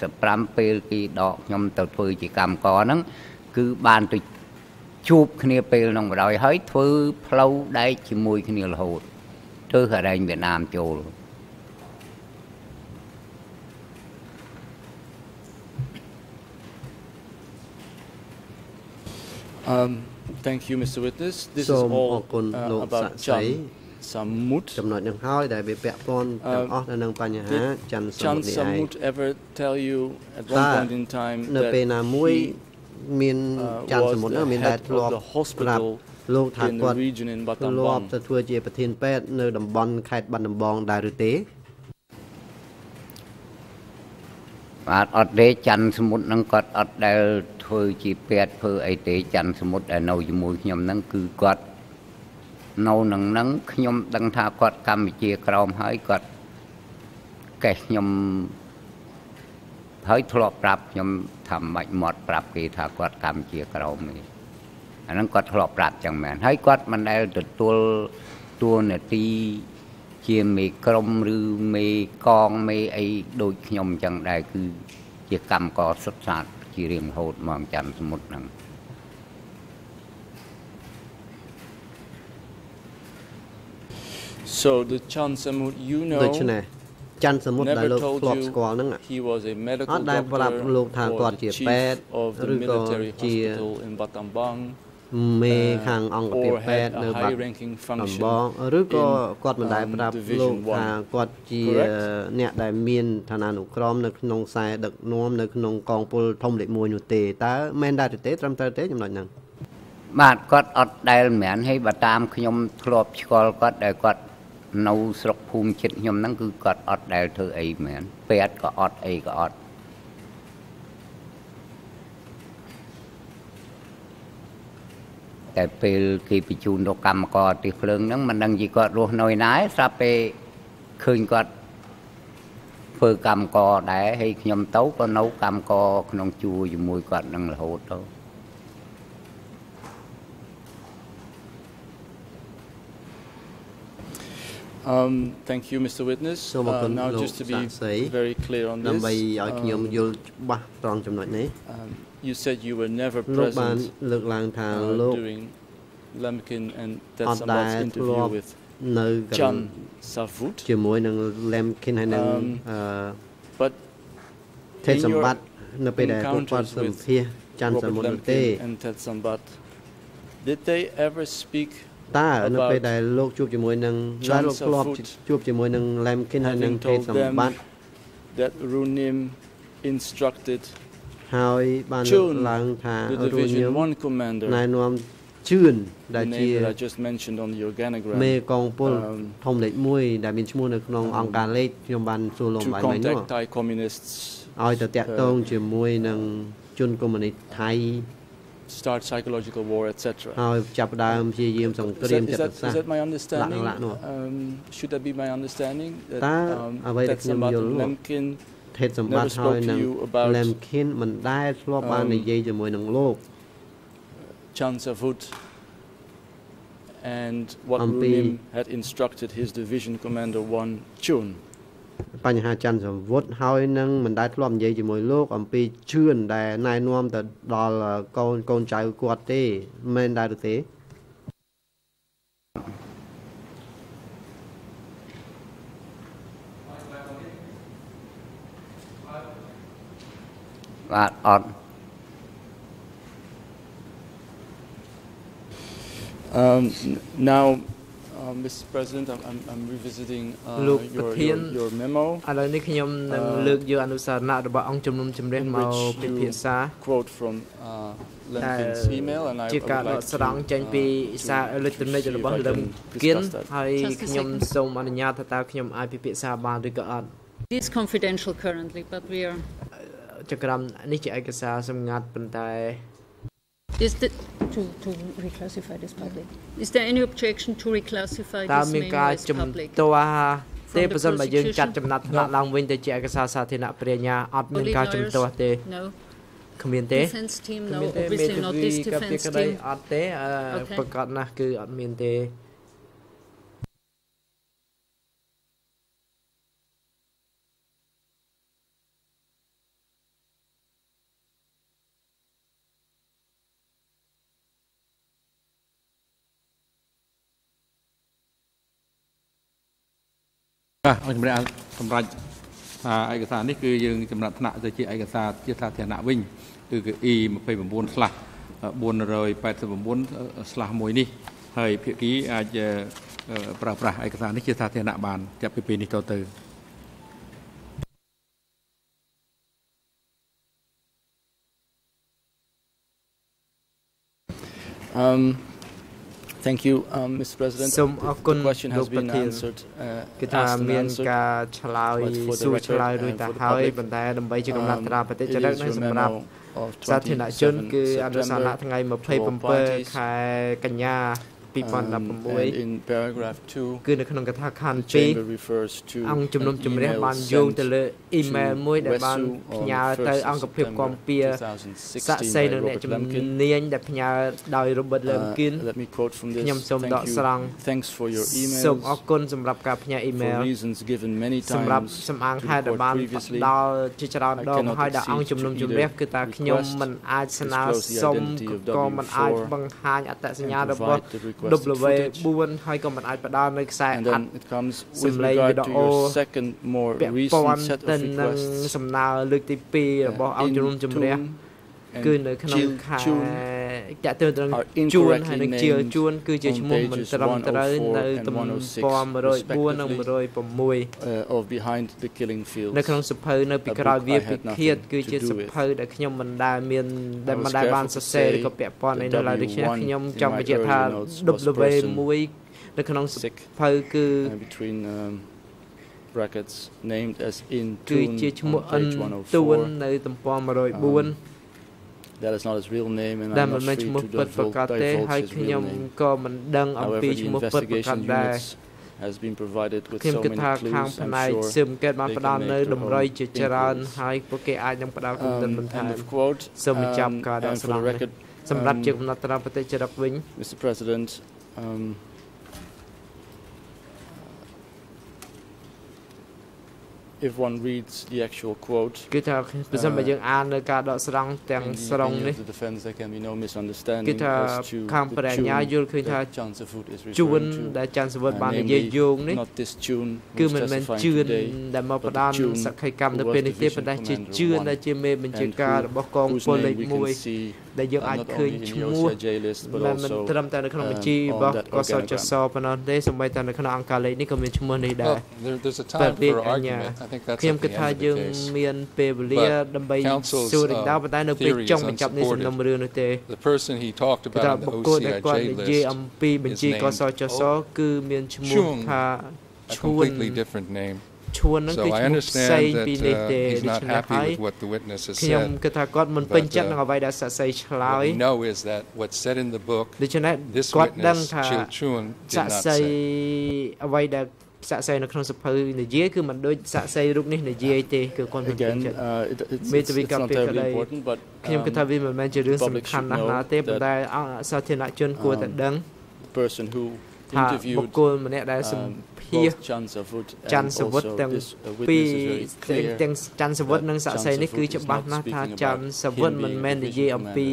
75ពេលគេដកខ្ញុំទៅធ្វើជាកម្មករហ្នឹងគឺបានទៅជួបគ្នាពេលហ្នឹងបណ្ដោយហើយធ្វើផ្លូវដែកជាមួយគ្នារហូតធ្វើកែរែងវៀតណាមចូល Um, thank you, Mr. Witness. This is សូមអ all រគុណ uh, លោកសា about ក់សី Chan Samut. ចំណុចនឹងហើយដែលវាពាក់ព័ន្ធទាំងអស់ទៅនឹងបញ្ហា Did ច័ន្ទសមុ Chan ទ្រនេះឯង Samut ever tell you at one តើ point in time នៅ that ពេលណាមួយ he មាន uh, ច័ន្ទ was សមុទ្រ the ហ្នឹងមានតែ head ធ្លាប់ of the ប្រាប់ hospital លោកថា in គា the ត់ region in ធ្លាប់ Battambang? ទៅធ្វើជាប្រធានពេទ្យនៅតំបន់ខេត្តបាត់ដំបងដែរឬទេ បាទអត់ទេច័ន្ទសមុទ្រហ្នឹងគាត់អត់ដែលធ្វើជាពេទ្យធ្វើអីទេច័ន្ទសមុទ្រដែលនៅជាមួយខ្ញុំហ្នឹងគឺគាត់នៅនឹងហ្នឹងខ្ញុំដឹងថាគាត់កម្ពុជាក្រមហើយគាត់កេះខ្ញុំហើយធ្លាប់ប្រាប់ខ្ញុំថាមិនបាច់មាត់ប្រាប់គេថាគាត់កម្ពុជាក្រមនេះអាហ្នឹងគាត់ធ្លាប់ប្រាប់ចឹងមែនហើយគាត់មិនដែលទទួលតួនាទី ជាមេក្រុមឬមេកងមេអីដូចខ្ញុំអញ្ចឹងដែរគឺជាកម្មករសុទ្ធសាធជារៀងរហូតមកច័ន្ទសមុទ្រហ្នឹង So the Chan Samut you ដូច្ know នេះច័ន្ទសមុទ្រដែល never លោក told ធ្លាប់ you ស្គាល់ហ្នឹង he was a អ medical ត់ដែលប្រាប់ doctor លោកថាគាត់ or ជា the ពេទ្ chief យ of the ឬក៏ military ជា hospital in Battambang មេខាងអង្គភាព or ពេទ្ had យនៅ a បាត់ high ranking ដំ function បងឬក៏គាត់មិនដែល um, ប្រាប់ Division លោកថា one គាត់ជា Correct? អ្នកដែលមានឋានានុក្រមនៅក្នុងខ្សែដឹកនាំនៅក្នុងកងពលធំលេខ1នោះទេតើមែនដែរទេត្រឹមត្រូវទេចំណុចហ្នឹងបាទគាត់អត់ដែលមិនមែនហើយបើតាមខ្ញុំធ្លាប់ឆ្កល់គាត់ដែលគាត់នៅស្រុកភូមិចិត្តខ្ញុំហ្នឹងគឺគាត់អត់ដែលធ្វើអីមែនពេទ្យក៏អត់អីក៏អត់ តែពេលគេបញ្ជូនទៅកម្មករទីភ្លើងហ្នឹងមិនដឹងជាគាត់រស់នៅឯណាទេស្រាប់ពេលឃើញគាត់ធ្វើកម្មករដែរហើយខ្ញុំទៅក៏នៅកម្មករក្នុងជួរជាមួយគាត់នឹងរហូតទៅ Um, thank you, Mr. Witness. សូមអរគុ Uh, ណ now, លោក just to សា be ក់សី very clear on ដើម្បី this, ឲ្យខ្ញុំ um, យល់ច្បាស់ត្រង់ចំណុចនេះ um, you said you were never លោកបាន present លើកឡើងថា uh, លោក during Lemkin and អត់ដែល Tetsamat's ធ្ interview លាប់ with នៅកន្លែ Chan ង Savut, ជាមួយនឹង Lemkin ហើយនឹង Um, អឺ but ទេព in សម្ប your ត្តិនៅពេលដែលពួកគាត់ encounters សម្ with ភាសច័ន្ទស Robert មុទ្រនោះទេ Lemkin and Ted Sambat, did they ever speak តើនៅ about ពេលដែលលោកជួបជាមួយនឹង John ដែលលោកធ្លាប់ Safut ជួបជាមួយនឹង Lemkin ហើយនឹង having ទេព told សម្ them បត្តិ that Runim instructed ហើយបានលើក Chun, ឡើងថា the រួញ Division ម One commander, ណែនាំជឿន the ដែលជា name that I just mentioned on the មេ organogram, កងពល um, ធំលេខ1ដែលមានឈ្មោះនៅក្នុង um, អង្គការលេខខ្ញុំបានសួរលោក to បាយមិញនោះ contact Thai communists, ឲ្យទៅតាក់ទងជាមួយនឹងជនកុម្មុយនីសថៃ start psychological war, etc. ហើយចាប់ផ្ដើមព្យាយាមសង្ Is គ្រាម that, is ចិត្ត that, សាស្ is ត្រ that my understanding? lạ nữa. Um, should that be my understanding? That តើ um, អ្វីដែល that ខ្ញុំ Sambat យល់ and នោះ Lemkin ថេតសម្បត្តិ never ហើយ spoke to នឹង you about, Lemkin មិនដែលធ្លាប់បាន um, និយាយជាមួយនឹងលោក Chan Savut and what Ampi- Runim had instructed his division commander one Chun. បញ្ហាច័ន្ទសវុតហើយនឹងមិនដែលធ្លាប់និយាយជាមួយលោកអំពីជឿនដែលណែនាំទៅដល់កូនកូនចៅគាត់ទេមិនមែនដែរឬទេ បាទអត់ Um, n- now, um, Mr. President, I'm, I'm, I'm revisiting uh, Look, your, but your, here- your memo. ឥឡូវនេះខ្ញុំនឹង អឺ លើកយកអនុសារណៈរបស់អង្គជំនុំជម្រះ In មក which ពិ you ភាក្សា quote from uh, Lemkin's Uh, email, and I, I ជា would ការដក like ស្រង់ to, ចេញពី uh, សារ to- អេឡិចត្រូនិក to see if របស់ I លឹម can គៀន discuss that. ហើយ Just a ខ្ញុំ second. សូមអនុញ្ញាតថាតើខ្ញុំអាចពិភាក្សាបានឬក៏អត់ It is confidential currently, but we are, ចក្រមនេះជាឯកសារសម្ងាត់ប៉ុន្តែ is the, to, to reclassify this public. Is there any objection to reclassify តើ this មាន memo ការ as ជំ public? ទាស់ទេ From the បើសិនបើយើងចាត់ prosecution? ចំណាត់ថ្នាក់ឡើងវិញទៅជាឯកសារសាធារណៈព្រះញ្ញាអត់មាន Only ការជំទាស់ទេ No. គ្មានទេ Defense team, គ្ no. មានទេមេ Obviously ធា not វី this កាពី defense ក្តី team. អត់ទេអឺ Okay. ប្រកាសណាស់គឺអត់មានទេ បាទអង្គជំរះសម្រាប់ថាឯកសារនេះគឺយើងចំណាត់ថ្នាក់ទៅជាឯកសារជាសាធារណៈវិញគឺគឺ E 29ស្លាស់489ស្លាស់1នេះហើយភាគីអាចអឺប្រើប្រាស់ឯកសារនេះជាសាធារណៈបានចាប់ពីពេលនេះតទៅ Um, thank you, um, Mr. President. សូមអរគុណ The question លោ has កប្រ been ធាន answered, uh, គឺថា asked and មាន answered. ការឆ្លើយ but for the សួរ record ឆ្លើយរួច and ទៅ for the ហើយ public, ប៉ុន្តែដើម្បីជាកំណត់ Um, ត្រាប្រតិច it រិត is និង your សម្រាប់ memo of សាធារណជន27គឺអនុសារណៈ September ថ្ងៃ to all 27 parties. ខែកញ្ញា Um, and 2016 in paragraph 2, គឺនៅក្នុងកថាខណ្ឌ the chamber 2 refers to អង្គជំនុំ an ជម្រះ email បានយោង sent ទៅលើអ៊ីមែលមួយដែលបាន Wesu ផ្ញើ on ទៅ 1st អង្គភាពគាំពៀ2016សាក់សី by នៅអ្នក Robert ជំ Lemkin. នាញដែលផ្ញើដោយ Robert Uh, Lemkin let me quote from this. ខ្ញុំសូម Thank ដក you. ស្រង់ Thanks for your សូមអរ emails. គុណសម្រាប់ការផ្ញើអ៊ីមែល For reasons given many សម្រាប់ times សំអាង to ហេតុ the ដែល court បាន previously, ដល់ជាច្រើន I ដង cannot ហើយដល់អង្គ accede ជំនុំ to ជម្រះ either គឺថាខ្ញុំ request, មិនអាចស្នើ disclose the សុំ identity of ក៏មិនអាច W4 បង្ហាញអត្តសញ្ញាណ and របស់ provide the requested footage. W4 ហើយក៏មិនអាចផ្ដល់នៅខ្សែ And អត្ថ then it comes with សំឡេង regard វីដេ to អូ your second, more ពាក់ព័ recent ន្ធ set ទៅ of នឹង requests សំណើលើកទី2របស់ uh, អង្គជំនុំ in ជម្រះ Tune and គឺនៅក្នុង Jill ខែ Tune តាក់ទងទៅនឹង are ជួន incorrectly ហើយនឹងជា named ជួន គឺជាឈ្មោះមិន pages ត្រឹមត្រូវ104នៅ and ទំ106ព័រ104និង respectively. 106 uh, of behind the killing fields. នៅក្នុងសភៅនៅពី A ក្រោយ book វា I ពិ had nothing ឃាត to គឺជា do ស with. ភៅដែលខ្ញុំមិនដែលមានដែល I was មិនដែលបាន careful សរ to សេរ say ឬក៏ពាក់ព័ន្ធ the អីនៅឡើយដូច្នេះ W1 ខ្ញុំ in ចង់ my បញ្ជាក់ថា earlier notes was person W1 នៅក្នុងស sick ភៅគឺ uh, between um, brackets named as in គឺ tune ជាឈ្មោះ on អិន page ទួន 104. នៅទំព័រ Um, 104 ដែល I'm មិន not មែន free ឈ្មោះ to ពិតប្រកប divulge, ទេហើយ divulge his ខ្ញុំ real name. ក៏មិនដឹងអំពី However, ឈ្ the មោះពិតប្រកប investigation ដែរ units has been provided with ខ្ញុំ so គិត many ថាខាង clues. ផ្នែ I'm ក sure ស៊ើបអង្កេតបាន they ផ្ដល់ can នៅ make their តម្រុយ own ជាច្រើន inquiries. ហើយពួកគេអាចនឹងផ្ដល់គំនិត Um, បន្ថែ end ម of quote. So, we jump Um, card and as for the well. record, សម្រាប់ um, ជាកំណត់ត្រាប្រតិចរិតវិញ Mr. President, um, if one reads the actual quote, គឺថាប្រសិនបើយើងអាននៅការដកស្រង់ទាំង in the ស្រុង opinion នេះ of the defense, there can be no គឺ misunderstanding ថា as to ខាង the បរិញ្ញា tune យល់ឃើញថា that John Safut is ជួន referring to. ដែលច័ន្ទសវុត Uh, បាននិយាយ namely, យោងនេះ Not this tune គឺ who's មិនមែន testifying ជឿន today, ដែលមក but ផ្ដាន the June សក្ខីកម្មនៅ who ពេល was នេះទេប៉ុ division ន្តែជា commander ជឿន one ដែលជាមេបញ្ជា and ការ who- របស់កង whose ពលលេខ name we can 1 see ដែលយើង uh, អាច not ឃើញ only in ឈ្ the មោះ OCIJ list, but មិនមិន also ត្រឹមតែនៅក្នុង um, បញ្ជី on របស់ that កសចស organogram. ប៉ុណ្ណោះទេសូម្បីតែនៅក្នុងអង្គការលេខនេះក៏មានឈ្មោះនេះដែរ Well, there, there's a បែ time បនេះ for អញ្ញា argument. I think that's ខ្ញុំ at គិត the ថា end of យើង the case. មានពេលវេលា But ដើម្បី counsel's, សួរដេញដោល uh, ប៉ុន្តែនៅពេល theory is ចុងបញ្ចប់នៃសំណុំរឿងនោះទេ The person he talked គឺថា about in បុ the គ្គលដែលគាត់ OCIJ និយាយ list អំពីបញ្ជី is ក named សចសគឺមានឈ្មោះ Chung, ថា a ឈួន completely different name. ឈួនហ្នឹង So គឺ I ឈ្មោះផ្សេង understand ពី that នេះទេ uh, he's ដូ not ច្នេះហើយ happy with what the witness has ខ្ញុំ said. គិតថាគាត់មិនពេញចិត្ត But, uh, នឹងអ្វីដែលសាក់សីឆ្លើយ What we know is that what's said in the book, ដូច្នេះ this គាត់ដឹង witness, ថា Chil Chun, did សាក់ not សី say. អ្វីដែលសាក់សីនៅក្នុងសភៅនិយាយគឺមិនដូចសាក់សីរូបនេះនិយាយទេគឺគាត់មិនពេញ Again, ចិត្ត uh, it, it's, May it's, to be it's not copied terribly today. important, but ខ្ញុំគិត um, ថាវាមិនមែនជារឿងសំ public ខាន់ should ណាស់ណា know ទេប៉ុ that ន្តែអសាធារណជនគួរតែ um, ដឹង the person who ថាបុ interviewed គ្គលម្នាក់ដែលសម្ um, ភាស both Chan Savut ច័ន្ទ and សវុត also ទាំង this uh, ពីរ witness is very ទាំង clear ទាំងច័ន្ទសវុតនិងសាក់សីនេះគឺច្បាស់ណាស់ថាច័ន្ទសវុតមិនមែននិយាយអំពី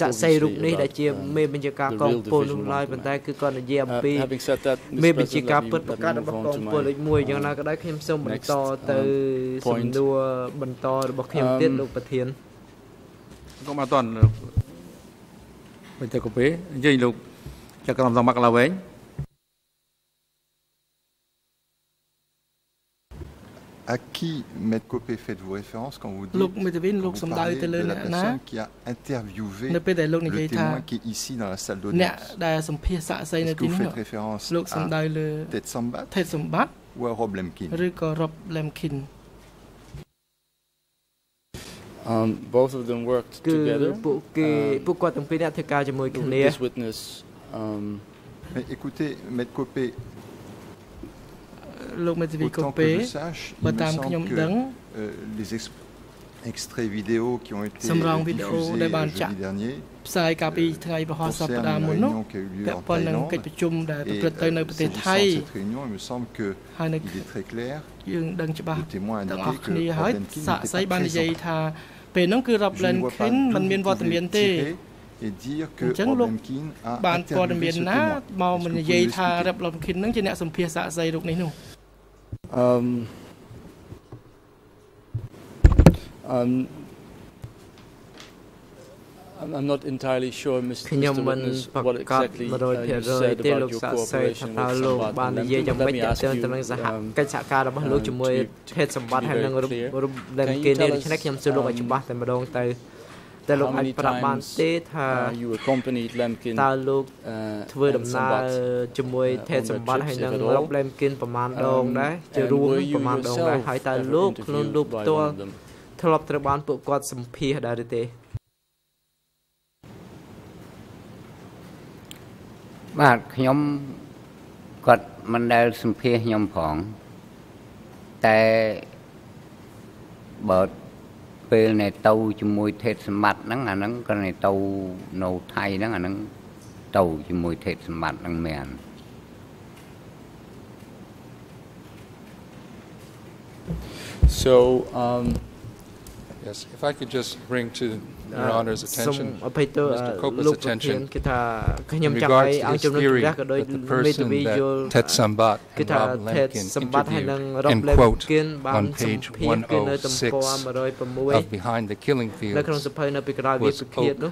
សាក់សីរូបនេះដែលជាមេបញ្ជាការកងពលនោះឡើយប៉ុន្តែគឺគាត់និយាយអំ Uh, ពី having said that, មេ Mr. បញ្ជា President, ការ let me, ពិតប្រ let កប me របស់ move ក on ង to ពល my លេខ1យ៉ាងណាក៏ដោយខ្ញុំសូមបន្ត next, ទៅ um, សំ point. ណួរបន្តរបស់ខ្ញុំទៀត Um, លោកប្រធានកុំអត់តន់មិនទៅកូពេនិយាយលោកចក្រមសម័កឡាវែង À qui, Maître Copé, faites-vous référence quand vous dites quand vous parlez de la personne qui a interviewé le témoin qui est ici dans la salle d'audience. Est-ce que vous faites référence à Ted Sambat ou à Rob Lemkin? Um, both of them worked together. Um, This witness, um, Mais écoutez, Maître Copé, លោកមេធាវីកូ autant ពេ que je sache, បើ il me តាមខ្ញុំ semble que ដឹង euh, les ex- extraits vidéo qui ont été សំរងវីដេអូ diffusés ដែលបាន euh, ចាក់ jeudi dernier ផ្សាយកាលពីថ្ងៃប្រហោះសប្ concernent តាហ៍ une មុននោះ réunion qui a eu lieu ពាក់ en ព័ន្ធនឹងកិច្ច Thaïlande. ប្រជុំដែលប្រ Et ព្រឹត្តទៅ euh, នៅប្រទេស s'agissant ថៃ de cette réunion, il me semble que ហើយនៅ il est très clair. យើងដឹងច្បាស់ Le témoin a ទាំងអស់ indiqué គ្នា que ហើយ Rob Lemkin សាក់ n'était សី pas បាននិយាយ présent. ថាពេលហ្នឹងគឺ Rob Je ne vois pas Lemkin មិន d'où មានវ vous ត្តមាន pouvez ទេ tirer et dire que អញ្ចឹង Rob លោក Lemkin a បានព័ត៌ interviewé មាន ce ណា témoin. មក Est-ce មិន que និ vous យាយ pouvez ថា l'expliquer Rob Lemkin ហ្នឹងជាអ្នកសម្ភាសសាក់សីរូបនេះនោះ Um, um, I'm I'm not entirely sure, Mr. ខ្ញុំ Mr. មិន Witness, ប្រ what កាស exactly uh, you 100% said ទេ about លោក your សាក់សីថា cooperation តើ with លោក Sambat បាន and និយាយ Lemkin. យ៉ាង But ម៉េ let ច me តើ ask ទៅ you, នឹងសហ um, កិច្ចសហការរបស់លោក um, ជាមួយ to be- ភេទសម្បត្តិ to be ហើយ very នឹងរូប clear. រូប Can you Lemkin នេះ tell ដូច្នេះ us, ខ្ញុំសួរលោកឲ្យ um, ច្បាស់តែម្ដងទៅ តែលោក how អាច many ប្រាប់បាន times ទេថា uh, you accompanied Lemkin តើលោក uh, ធ្វើ and ដំណើរ Sambat ជាមួយ uh, ថេត on សម្ប their ត្តិហើយ trips, នឹង if at រ all? ក Lemkin ប្រមាណដង Um, ដែរជា and រួម were you ប្រមាណដងដែរ yourself ហើយតើ ever លោកខ្លួន interviewed លោក by ផ្ទាល់ one of them? ធ្លាប់ត្រូវបានពួកគាត់សម្ភាសដែរឬទេបាទខ្ញុំគាត់មិនដែលសម្ភាសខ្ញុំផងតែបើ ពេលនៃទៅជាមួយថេតសម្បត្តិហ្នឹងអាហ្នឹងក៏នៃទៅនៅថៃហ្នឹងអាហ្នឹងទៅជាមួយថេតសម្បត្តិហ្នឹងមែន So, um, Yes, if I could just bring to Your Honor's សូម attention អភ័យទោស Mr. លោក Copa's ប្រធាន attention គឺថាខ្ញុំ in ចង់ regard ឲ្យ to អង្គ this ជំនុំជ theory ម្រះក៏ដូច that the មេធាវី person យល់ that Ted Sambat គឺ and ថា Rob ថេត Lemkin សម្បត្តិហើយនឹង interviewed រប end លេប quote គិនបាន on សម្ page ភាសគឺនៅទំព័រ 106 of Behind the Killing 106នៅក្នុង Fields សភៅនៅពីក្រោយវា was សុឃាតនោះ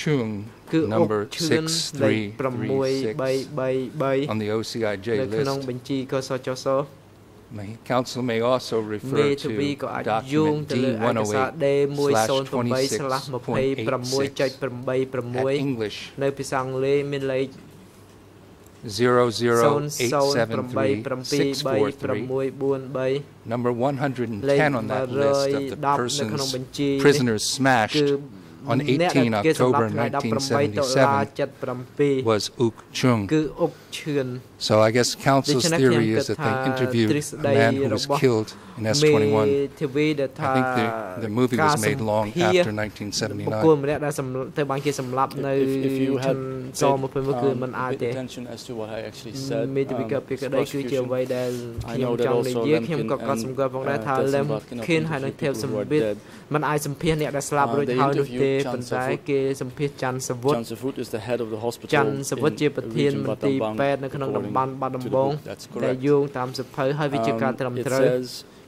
Chung គឺអុក number ឈឿនលេខ 6336 on the 633 OCIJ នៅក្នុង list. បញ្ជីកសចស May council may also refer to document D108 slash 26.86 at English. 00873 number 110 on that list of the persons prisoners smashed on 18 October 1977 was Uk Chung. គឺអុកឈឿន So I guess counsel's ដូច្នេះ theory ខ្ញុំ is that គិត they ថា interviewed ទ្រឹស្ដី a man who was របស់ killed in មេ S21. ធាវីដែលថា I think the, the movie ការ was made សម្ long ភាស after បុគ្គល 1979. ម្នាក់ដែលសម្លាប់ទៅបានគេសម្លាប់នៅ if, if you ឈុ had នស paid, 21គឺមិន um, អាច paid ទេ attention as to what I actually said, មេធាវី um, ក៏ពីក្តីគឺជាអ្វីដែល I ខ្ញុំ know that ចង់និ also យាយខ្ញុំ Lemkin ក៏កត់ and, សម្គាល់ផងដែរ uh, ថា Ted លឹម Sambat cannot ខេនហើយនឹង interview ទេព people សម្ who are បិត dead. มันអាចសម្ភាសអ្នកដែលស្លាប់ Uh, រួច they ហើយនោះទេ interviewed ប៉ុន្តែ Chan Savut. គេសម្ភាសច័ន្ទសវុត Chan Savut is the head of the hospital ច័ន្ទសវុត in ជាប្រធាន region មន្ទីរ Battambang, ពេទ្យនៅក្នុងតំ បន់ according បាត់ដំ to the បង book. That's ដែល correct. យោងតាមសភៅហើយវាជាការត្រឹម Um, it ត្រូវ says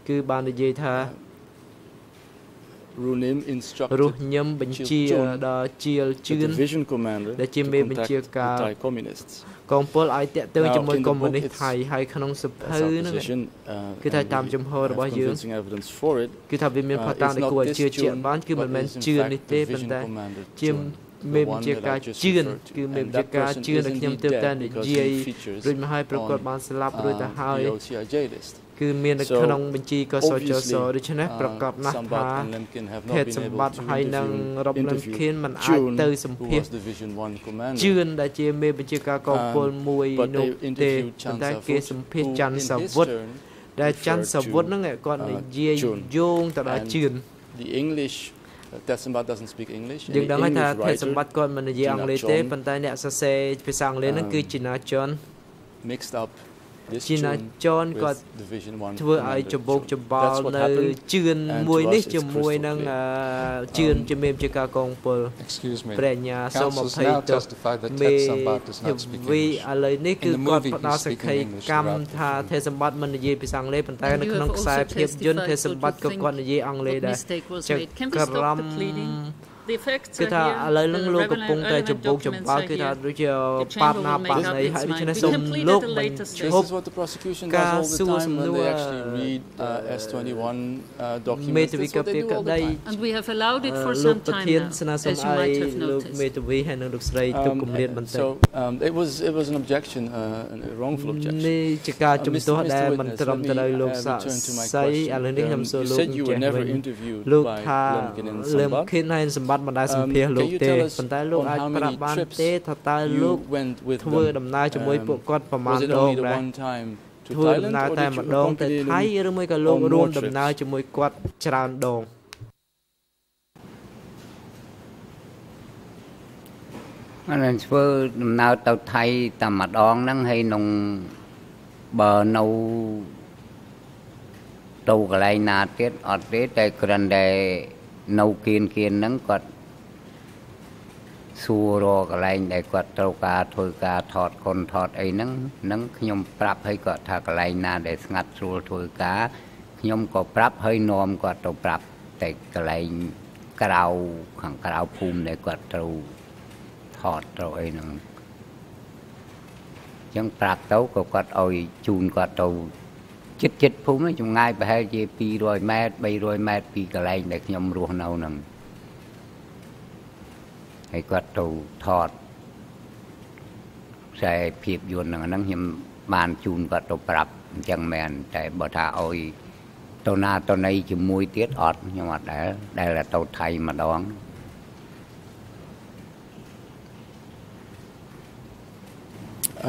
គឺបាននិយាយថា Runim រ instructed ស់ញឹមបញ្ជា Chil Chon, ដល់ជាលជឿ the ន division commander, ដែលជា to មេបញ្ជា contact ការ the Thai communists. កងពលឲ្យតាក់ទង Now, ជាមួយ in the កុម្មុយនីស book, it's- ថៃហើយក្នុងសភៅ That's our ហ្នឹង position. Uh, គឺថា and តាម we ជំហរ have របស់យើង convincing evidence for it. គឺថាវាមាន Uh, ផតាំង it's ដែល not គួរឲ្យ this ជឿជាក់ June, បានគឺមិន but មែន is in ជឿ fact នេះ the ទេប៉ុ division ន្តែ commander ជា Chun, មេ the បញ្ one ជា that ការ I just ជឿន referred to. គឺមេ And បញ្ជា that ការ person ជឿន is ដែលខ្ញុំ indeed ទើបតែ dead និ because យាយ he features រួចមកហើយព្រោះ on, គាត់បានស្លាប់រួចទៅ uh, ហើយ the OCIJ list. គឺមាននៅ So, ក្នុងបញ្ជីកសចស Obviously, ដូច្នេះប្រកប uh, ណាស់ថា Sambat and Lemkin have ភេ not ទ been សម្ប able ត្តិ to ហើយនឹង interview, របលឹម interview ខៀនមិនអាច June, ទៅសម្ who ភាស was Division 1 commander. ជឿនដែលជាមេបញ្ជាការកងពលមួយ but នោះ they ទេ interviewed ប៉ុន្តែ Chan គេ Savut, សម្ភាស who ច័ន្ទ in សា his វុត turn ដែលច័ន្ទ referred សាវុត to, ហ្នឹងគាត់ uh, និយាយ June. យោងទៅដល់ And ជឿន The English, uh, Ted Sambat doesn't speak English. យើង Any ដឹងហើយថា English ភេទ writer សម្បត្តិគាត់មិននិយាយអង់គ្លេសទេ Gina ប៉ុន្តែអ្នកសរសេរភាសាអង់គ្លេសហ្នឹងគឺ Gina John mixed up this Gina June John with គាត់ Division 1ធ្វើឲ្យ commander ច្បោក June. ច្បល់ That's what នៅ happened. ជឿន and មួយ to នេះ us it's ជាមួយ crystal នឹង clear. អឺជឿនជាមេបញ្ជាការកងពល Excuse me. ព្រះញ្ញាសូមអ Counsels ភ័យ now ទោស testify that មេ Ted Sambat does ធា not speak វី English. ឥឡូវនេះគឺ In the គាត់ movie, ផ្ដល់ he's សក្ខី speaking English កម្ម throughout the ថា film. ទេសម្បត្តិមិននិយាយភាសាអង់គ្លេសប៉ុន្តែ And នៅ you ក្នុង have ខ្សែ also ភាពយន្ត testified ទេសម្បត្តិក៏ what you គាត់និយាយអង់គ្លេស what ដែរ mistake was ច made. Can we ក្រ stop ម the pleading? គឺថាឥឡូវហ្នឹងលោកកំពុងតែចំពោកចំបើគឺថាដូចជាបាត់ណាបាត់នៃហើយដូច្នេះសូមលោកបញ្ឈប់ការសួរសំណួរ S21 មេធាវីកាពីក្តី And we have allowed it for some time now ស្នើសុំឲ្យលោកមេធាវីហើយនិងលោកស្រីទុកគម្រាមបន្តិច So um, it was it was an objection uh, a wrongful objection នេះជាការជំទាស់ដែលមិនត្រឹមត្រូវលោកសាក់សៃឥឡូវនេះខ្ញុំសួរលោកចេះវិញលោកថាលឹមខិនហើយសម្បត្តិមិនដែលសម្ភាសលោកទេប៉ុន្តែលោកអាចប្រាប់បានទេថាតើលោកធ្វើដំណើរជាមួយពួកគាត់ប្រមាណដងដែរធ្វើដំណើរតែម្ដងទៅថៃឬមួយក៏លោករួមដំណើរជាមួយគាត់ច្រើនដងអានធ្វើដំណើរទៅថៃតែម្ដងហ្នឹងហើយក្នុងបើនៅទៅកន្លែងណាទៀតអត់ទេតែគ្រាន់តែ នៅគៀនគៀនហ្នឹងគាត់សួររកន្លែងដែលគាត់ត្រូវការធ្វើការថតគុណថតអីហ្នឹងហ្នឹងខ្ញុំប្រាប់ឲ្យគាត់ថាកន្លែងណាដែលស្ងាត់ស្រួលធ្វើការខ្ញុំក៏ប្រាប់ឲ្យនាំគាត់ទៅប្រាប់តែកន្លែងក្រៅខាងក្រៅភូមិដែលគាត់ត្រូវថតត្រូវអីហ្នឹងចឹងប្រាប់ទៅក៏គាត់ឲ្យជូនគាត់ទៅ ចិត្តចិត្តភូមិចម្ងាយប្រហែលជា200ម៉ែត្រ300ម៉ែត្រពីកន្លែងដែលខ្ញុំរស់នៅហ្នឹងហើយគាត់ទៅថតខ្សែភាពយន្តហ្នឹងខ្ញុំបានជូនគាត់ទៅប្រាប់អញ្ចឹងមែនតែបើថាឲ្យទៅណាទៅណីជាមួយទៀតអត់ខ្ញុំអត់ដែលដែលទៅថៃម្ដង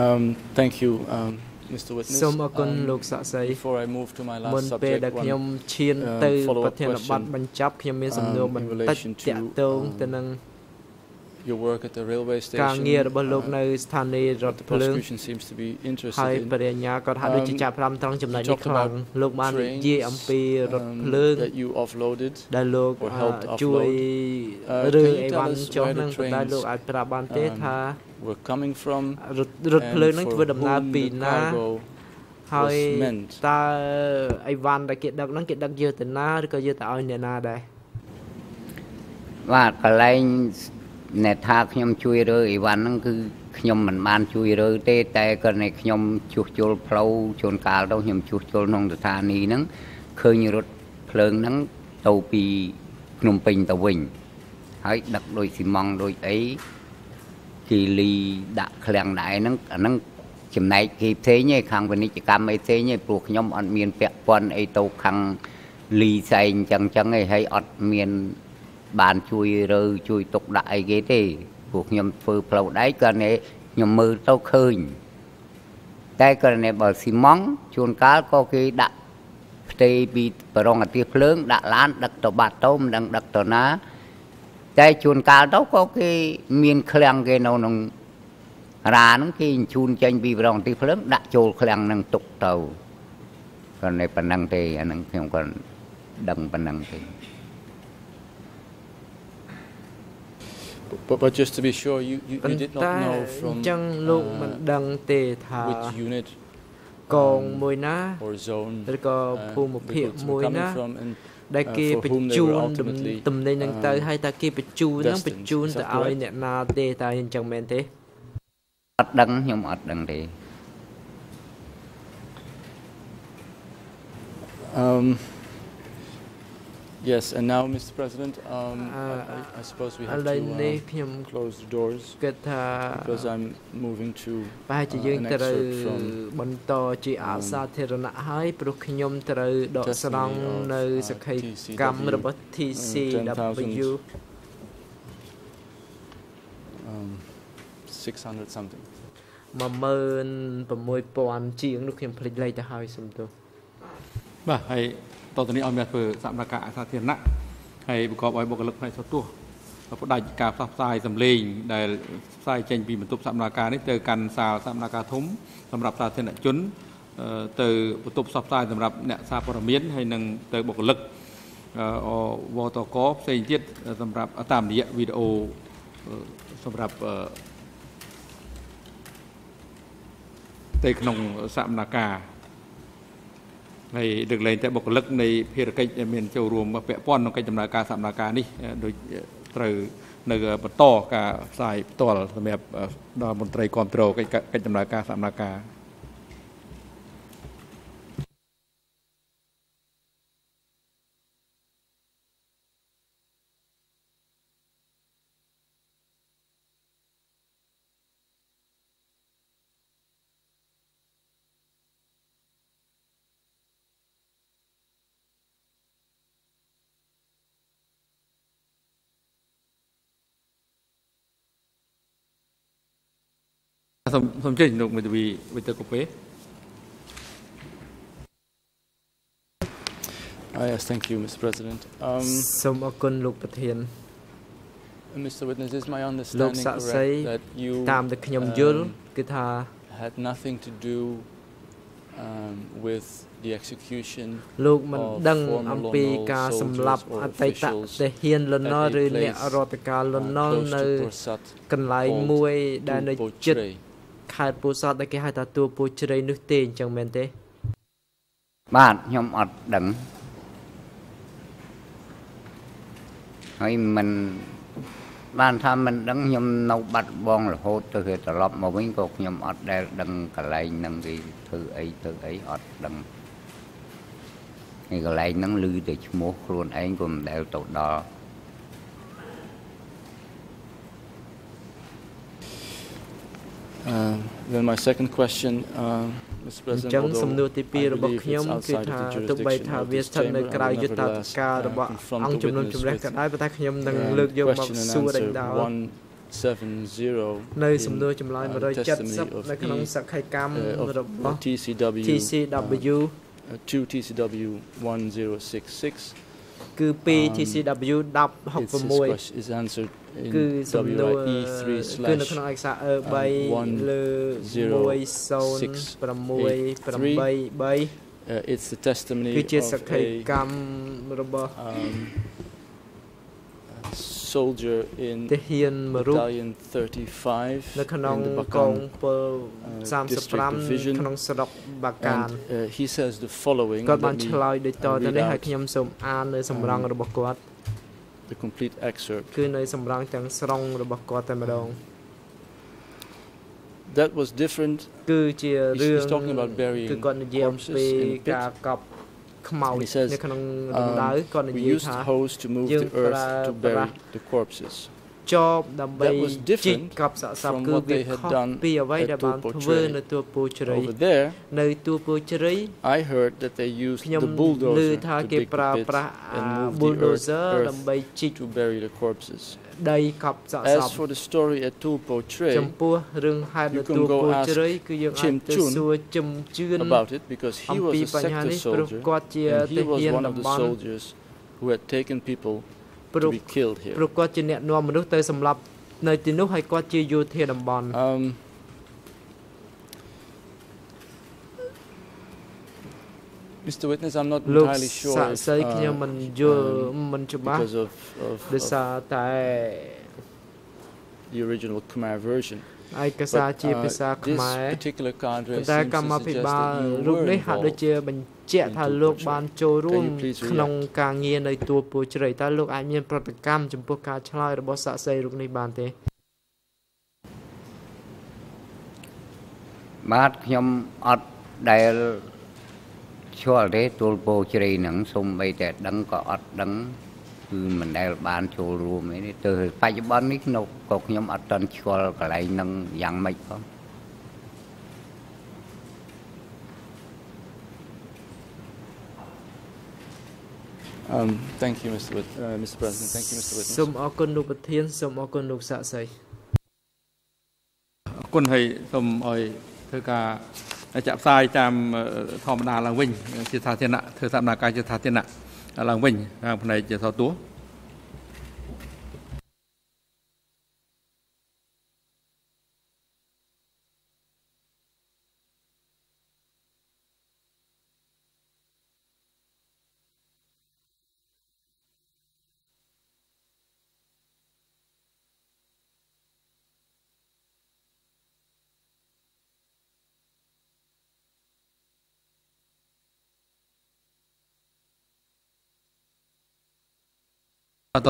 Um thank you um Mr Witness សូមអរគុណលោកសាក់សី Before I move to my មុន last ពេល subject ដែលខ្ញុំឈានទៅប្រធានបទបញ្ចប់ខ្ញុំមានសំណួរបន្តិចតាក់ទងទៅនឹង your work at the railway station ការងាររបស់លោកនៅស្ថានីយ៍រថភ្លើង seems to be interested ហើយបរិញ្ញាគាត់ហាក់ដូចជាចាប់ផ្ដើមត្រង់ចំណុចនេះខ្លាំងលោកបាននិយាយអំពីរថភ្លើង that you offloaded ដែលលោកជួយរឿងអីវ៉ាន់ចុះនឹងតែលោកអាចប្រាប់បានទេថា were coming from រថភ្លើងនឹងធ្វើដំណើរពីណាហើយតើអីវ៉ាន់ដែលគេដឹកហ្នឹងគេដឹកយកទៅណាឬក៏យកទៅឲ្យអ្នកណាដែរបាទកន្លែង អ្នកថាខ្ញុំជួយរើអីវ៉ាន់ហ្នឹងគឺខ្ញុំមិនបានជួយរើទេតែក៏នៅខ្ញុំជួសជុលផ្លូវជួនកាលទៅខ្ញុំជួសជុលក្នុងស្ថានីយ៍ហ្នឹងឃើញរថភ្លើងហ្នឹងទៅពីភ្នំពេញទៅវិញហើយដឹកដោយស៊ីម៉ង់ដោយអីគីលីដាក់ឃ្លាំងដែរហ្នឹងអាហ្នឹងចំណែកគេផ្សេងឯខាងពាណិជ្ជកម្មអីផ្សេងឯព្រោះខ្ញុំអត់មានពាក់ព័ន្ធអីទៅខាងលីសែងអញ្ចឹងអញ្ចឹងឯហើយអត់មាន បានជួយរើជួយទុកដាក់អីគេទេពួកខ្ញុំធ្វើផ្លូវដែកក៏នេះខ្ញុំមើលទៅឃើញតែក៏នេះបើស៊ីម៉ង់ជួនកាលក៏គេដាក់ផ្ទៃពីបរងអាទិភ្លើង ដាក់ឡានដឹកទៅបាត់ទៅមិនដឹងដឹកទៅណា តែជួនកាលទៅក៏គេមានឃ្លាំងគេនៅក្នុងរាហ្នឹងគេបញ្ជូនចេញពីបរងអាទិភ្លើងដាក់ចូលឃ្លាំងហ្នឹងទុកទៅក៏នេះប៉ុណ្ណឹងទេអាហ្នឹងខ្ញុំក៏ដឹងប៉ុណ្ណឹងទេ But, but just to be sure, you, you, you did not know from អញ្ចឹងលោកមិនដឹងទេថា which unit កងមួយណា or zone ឬក៏ភូមិភាគមួយណាដែលគេបញ្ជូនតំណែងហ្នឹងទៅហើយតើគេបញ្ជូនហ្នឹងបញ្ជូនទៅឲ្យអ្នកណាទេតើអញ្ចឹងមែនទេអត់ដឹងខ្ញុំអត់ដឹងទេ Um Yes, and now, Mr. President, um, uh, I, I suppose we have to uh, close the doors because I'm moving to ប្រហែលជាយើងត្រូវបន្តជាអសាធារណៈហើយព្រោះខ្ញុំត្រូវដកស្រង់នៅសក្ខីកម្មរបស់ TCW um 600 something 16000ជាងនោះខ្ញុំភ្លេចលេខទៅហើយសុំទោសបាទហើយ តទៅនេះឲ្យមានធ្វើសមត្ថការអសាធារណៈហើយប្រកបឲ្យបុគ្គលិកផ្នែកសោះទោះផ្ដាច់ការផ្សព្វផ្សាយសម្លេងដែលផ្សាយចេញពីបន្ទប់សមត្ថការនេះទៅកាន់សាលសមត្ថការធំសម្រាប់សាធារណជនទៅបន្ទប់ផ្សព្វផ្សាយសម្រាប់អ្នកសារព័ត៌មានហើយនឹងទៅបុគ្គលិកវតកផ្សេងទៀតសម្រាប់តាមរយៈវីដេអូសម្រាប់ទៅក្នុងសមត្ថការ ហើយលើកលែងតែបុគ្គលិកនៃភារកិច្ចមានចូលរួមពាក់ព័ន្ធក្នុងកិច្ចដំណើរការសកម្មភាពនេះដោយត្រូវនៅបន្តការផ្សាយផ្ទាល់សម្រាប់ដល់មន្ត្រីគ្រប់គ្រងកិច្ចកិច្ចដំណើរការសកម្មភាព សូមសូមចេញលោកមេធាវីវិទើកូពេ Uh, yes, thank you, Mr. President. Um, សូមអរគុណលោកប្រធាន Mr. Witness, is my understanding correct that you តាមដែលខ្ញុំយល់គឺថា had nothing to do um, with the execution លោកមិនដឹងអំពីការសម្លាប់អតីតទាហានលន់នល់ឬអ្នករដ្ឋការលន់នល់នៅកន្លែងមួយដែលនៅជិត ខេត្តពោធិ៍សាត់ដែលគេហៅថាតួពោជ្រៃនោះទេអញ្ចឹងមែនទេ បាទខ្ញុំអត់ដឹងហើយមិនបានថាមិនដឹងខ្ញុំនៅបាត់បងរហូតទៅគេត្រឡប់មកវិញក៏ខ្ញុំអត់ដែលដឹងកន្លែងហ្នឹងគេធ្វើអីធ្វើអីអត់ដឹងនេះកន្លែងហ្នឹងឮតែឈ្មោះខ្លួនឯងក៏មិនដែលទៅដល់ Uh, then my second question uh, Mr. President ចឹងសំណួរទី2របស់ខ្ញុំគឺថាទោះបីថាវាស្ថិតនៅក្រៅយុទ្ធសាស្ត្ររបស់អង្គជំនុំជម្រះក៏ដោយប៉ុន្តែខ្ញុំនឹងលើកយកមកសួរដេញដោលនៅសំណួរចម្លើយ170នៅក្នុងសក្ខីកម្មរបស់ TCW TCW 2 TCW 1066 គឺ2 TCW 1066 is answered គឺសំណួរគឺនៅក្នុងឯកសារ E3 លើ1068 it's the testimony គឺជាសក្ខីកម្មរបស់ soldier in ទាហានមួយរូប battalion 35នៅក្នុងកងពល35ក្នុងស្រុកបាកាន he says the following គាត់បានឆ្លើយដូចតទៅនេះហើយខ្ញុំសូមអាននៅសម្រងរបស់គាត់ the complete excerpt គឺនៅសម្រងទាំងស្រុងរបស់គាត់តែម្ដង That was different គឺជារឿង talking about burying គឺគាត់និយាយអំពីការកប់ ខ្មោចនៅក្នុងរណ្ដៅគាត់និយាយថា hose to move the earth to bury the corpses ចបដើម្បីជីកកប់សាកសពគឺវាខុសពីអ្វីដែលបានធ្វើនៅទួពូជ្រៃនៅទួពូជ្រៃ I heard that they used the bulldozer ឮថាគេប្រើប្រាស់ bulldozer ដើម្បីជីក to bury the corpses ដីកប់សាកសព As for the story at Tulpo Tray ចំពោះរឿងហេតុនៅទួពូជ្រៃគឺយើងអាចទៅសួរជំជឿន about it because he was a sector soldier គាត់ជា and he was one of the soldiers who had taken people ព្រោះព្រោះគាត់ជាអ្នកនាំមនុស្សទៅសម្លាប់នៅទីនោះហើយគាត់ជាយោធាតំបន់ um Mr Witness I'm not entirely sure សាក់សីខ្ញុំមិនយល់មិនច្បាស់ because of of ដោយសារតែ the original Khmer version ឯកសារជាភាសាខ្មែរតែកម្មាភិបាលរូបនេះហាក់ដូចជាបញ្ជាក់ថាលោកបានចូលរួមក្នុងការងារនៅទួលពូជ្រៃតើលោកអាចមានប្រតិកម្មចំពោះការឆ្លើយរបស់សាក់សីរូបនេះបានទេបាទខ្ញុំអត់ដែល ឆ្លល់ទេទួលពូជ្រៃហ្នឹងសូម្បីតែដឹងក៏អត់ដឹងគឺមិនដែលបានចូលរួមអីទេទៅបច្ចុប្បន្ននេះនៅក៏ខ្ញុំអត់ទាន់ឆ្លល់កន្លែងហ្នឹងយ៉ាងម៉េចផង Um, thank you, Mr. With, uh, Mr. President. Thank you, Mr. Witness. សូមអរគុណលោកប្រធានសូមអរគុណលោកសាក់សីអរគុណហើយសូមឲ្យធ្វើការ ចាក់ផ្សាយតាមធម្មតាឡើងវិញជាសាធារណៈធ្វើសកម្មភាពជាសាធារណៈឡើងវិញខាងផ្នែកជាសោតួ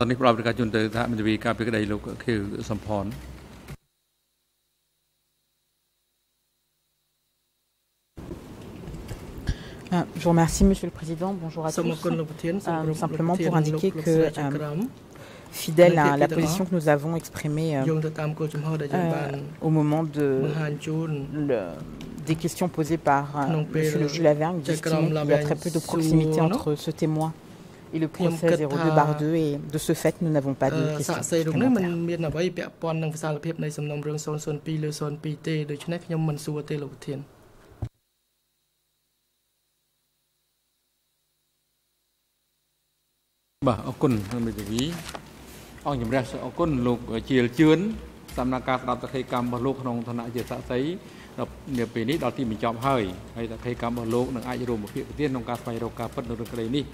តនេះប្រពរការជូនទៅសហមន្ត្រីការពីក្តីលោកខៀវសំផន Je vous remercie, Monsieur le Président. Bonjour à tous. Euh, simplement pour indiquer que, euh, fidèle à la position que nous avons exprimée euh, au moment de, le, des questions posées par M. le juge Lavergne, il y a très peu de proximité entre ce témoin et le procès 02 bar 2 et de ce fait nous n'avons pas de questions supplémentaires. បាទអរគុណលោកមេធាវីអង្គជំរះអរគុណលោកជាលជឿនសំណាក់ការស្ដាប់សក្ខីកម្មរបស់លោកក្នុងឋានៈជាសាក្សីដល់នាពេលនេះដល់ទីបញ្ចប់ហើយហើយសក្ខីកម្មរបស់លោកនឹងអាចរួមភាគប្រទានក្នុងការស្វែងរកការពិតនៅរឿងក្តីនេះ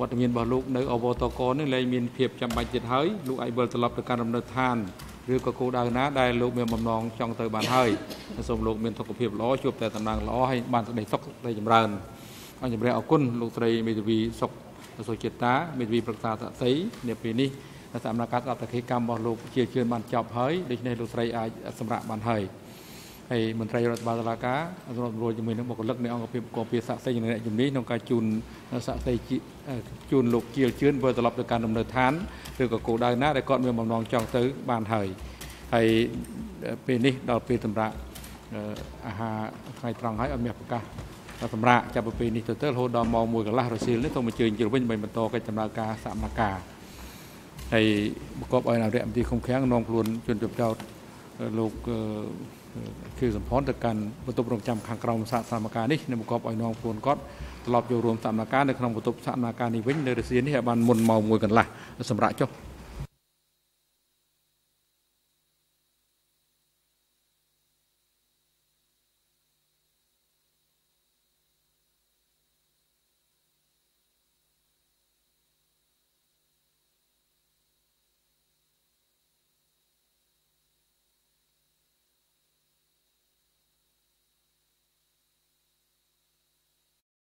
វត្តមានរបស់លោកនៅអវតកនេះលែងមានភាពចាំបាច់ទៀតហើយលោកអាចវិលត្រឡប់ទៅការដំណើរឋានឬក៏គោលដៅណាដែលលោកមានបំណងចង់ទៅបានហើយសូមលោកមានសុខភាពល្អជួបតែតំណែងល្អហើយបានសេចក្តីសុខសេចក្តីចម្រើនអង្គជំរះអរគុណលោកស្រីមេធាវីសុខសុចិតាមេធាវីប្រឹក្សាស័ក្តិសិទ្ធិនាពេលនេះសម្រាប់ការស្ដាប់តកិច្ចកម្មរបស់លោកជាជឿនបានចប់ហើយដូច្នេះលោកស្រីអាចសម្រាប់បានហើយ ហើយមន្ត្រីរដ្ឋបាលតុលាការសម្របសម្រួលជាមួយនឹងបុគ្គលិកនៃអង្គភាពកោពាស័ក្តិសិទ្ធិនិងអ្នកជំនាញក្នុងការជូនស័ក្តិសិទ្ធិជូនលោកជាជឿនវិលត្រឡប់ទៅការដំណើរឋានឬក៏គោលដៅណាដែលគាត់មានបំណងចង់ទៅបានហើយហើយពេលនេះដល់ពេលសម្រាប់អាហារថ្ងៃត្រង់ហើយអត់មានប្រកាសសម្រាប់ចាប់ពីពេលនេះទៅទៅរហូតដល់ម៉ោង1កន្លះរសៀលនេះសូមអញ្ជើញជិលវិញដើម្បីបន្តកិច្ចដំណើរការសមការហើយប្រកបឲ្យអរិយមន្ត្រីឃុំឃាំងនាំខ្លួនជនជាប់ចោតលោក គឺសម្ផនទៅកាន់បន្ទប់រងចាំខាងក្រោមសាសមការនេះនឹងប្រកបឲ្យនាំខ្លួនគាត់ត្រឡប់ចូលរួមសមការនៅក្នុងបន្ទប់សមការនេះវិញនៅរសៀលនេះឲ្យបានមុនម៉ោង1កន្លះសម្រាប់ចុះ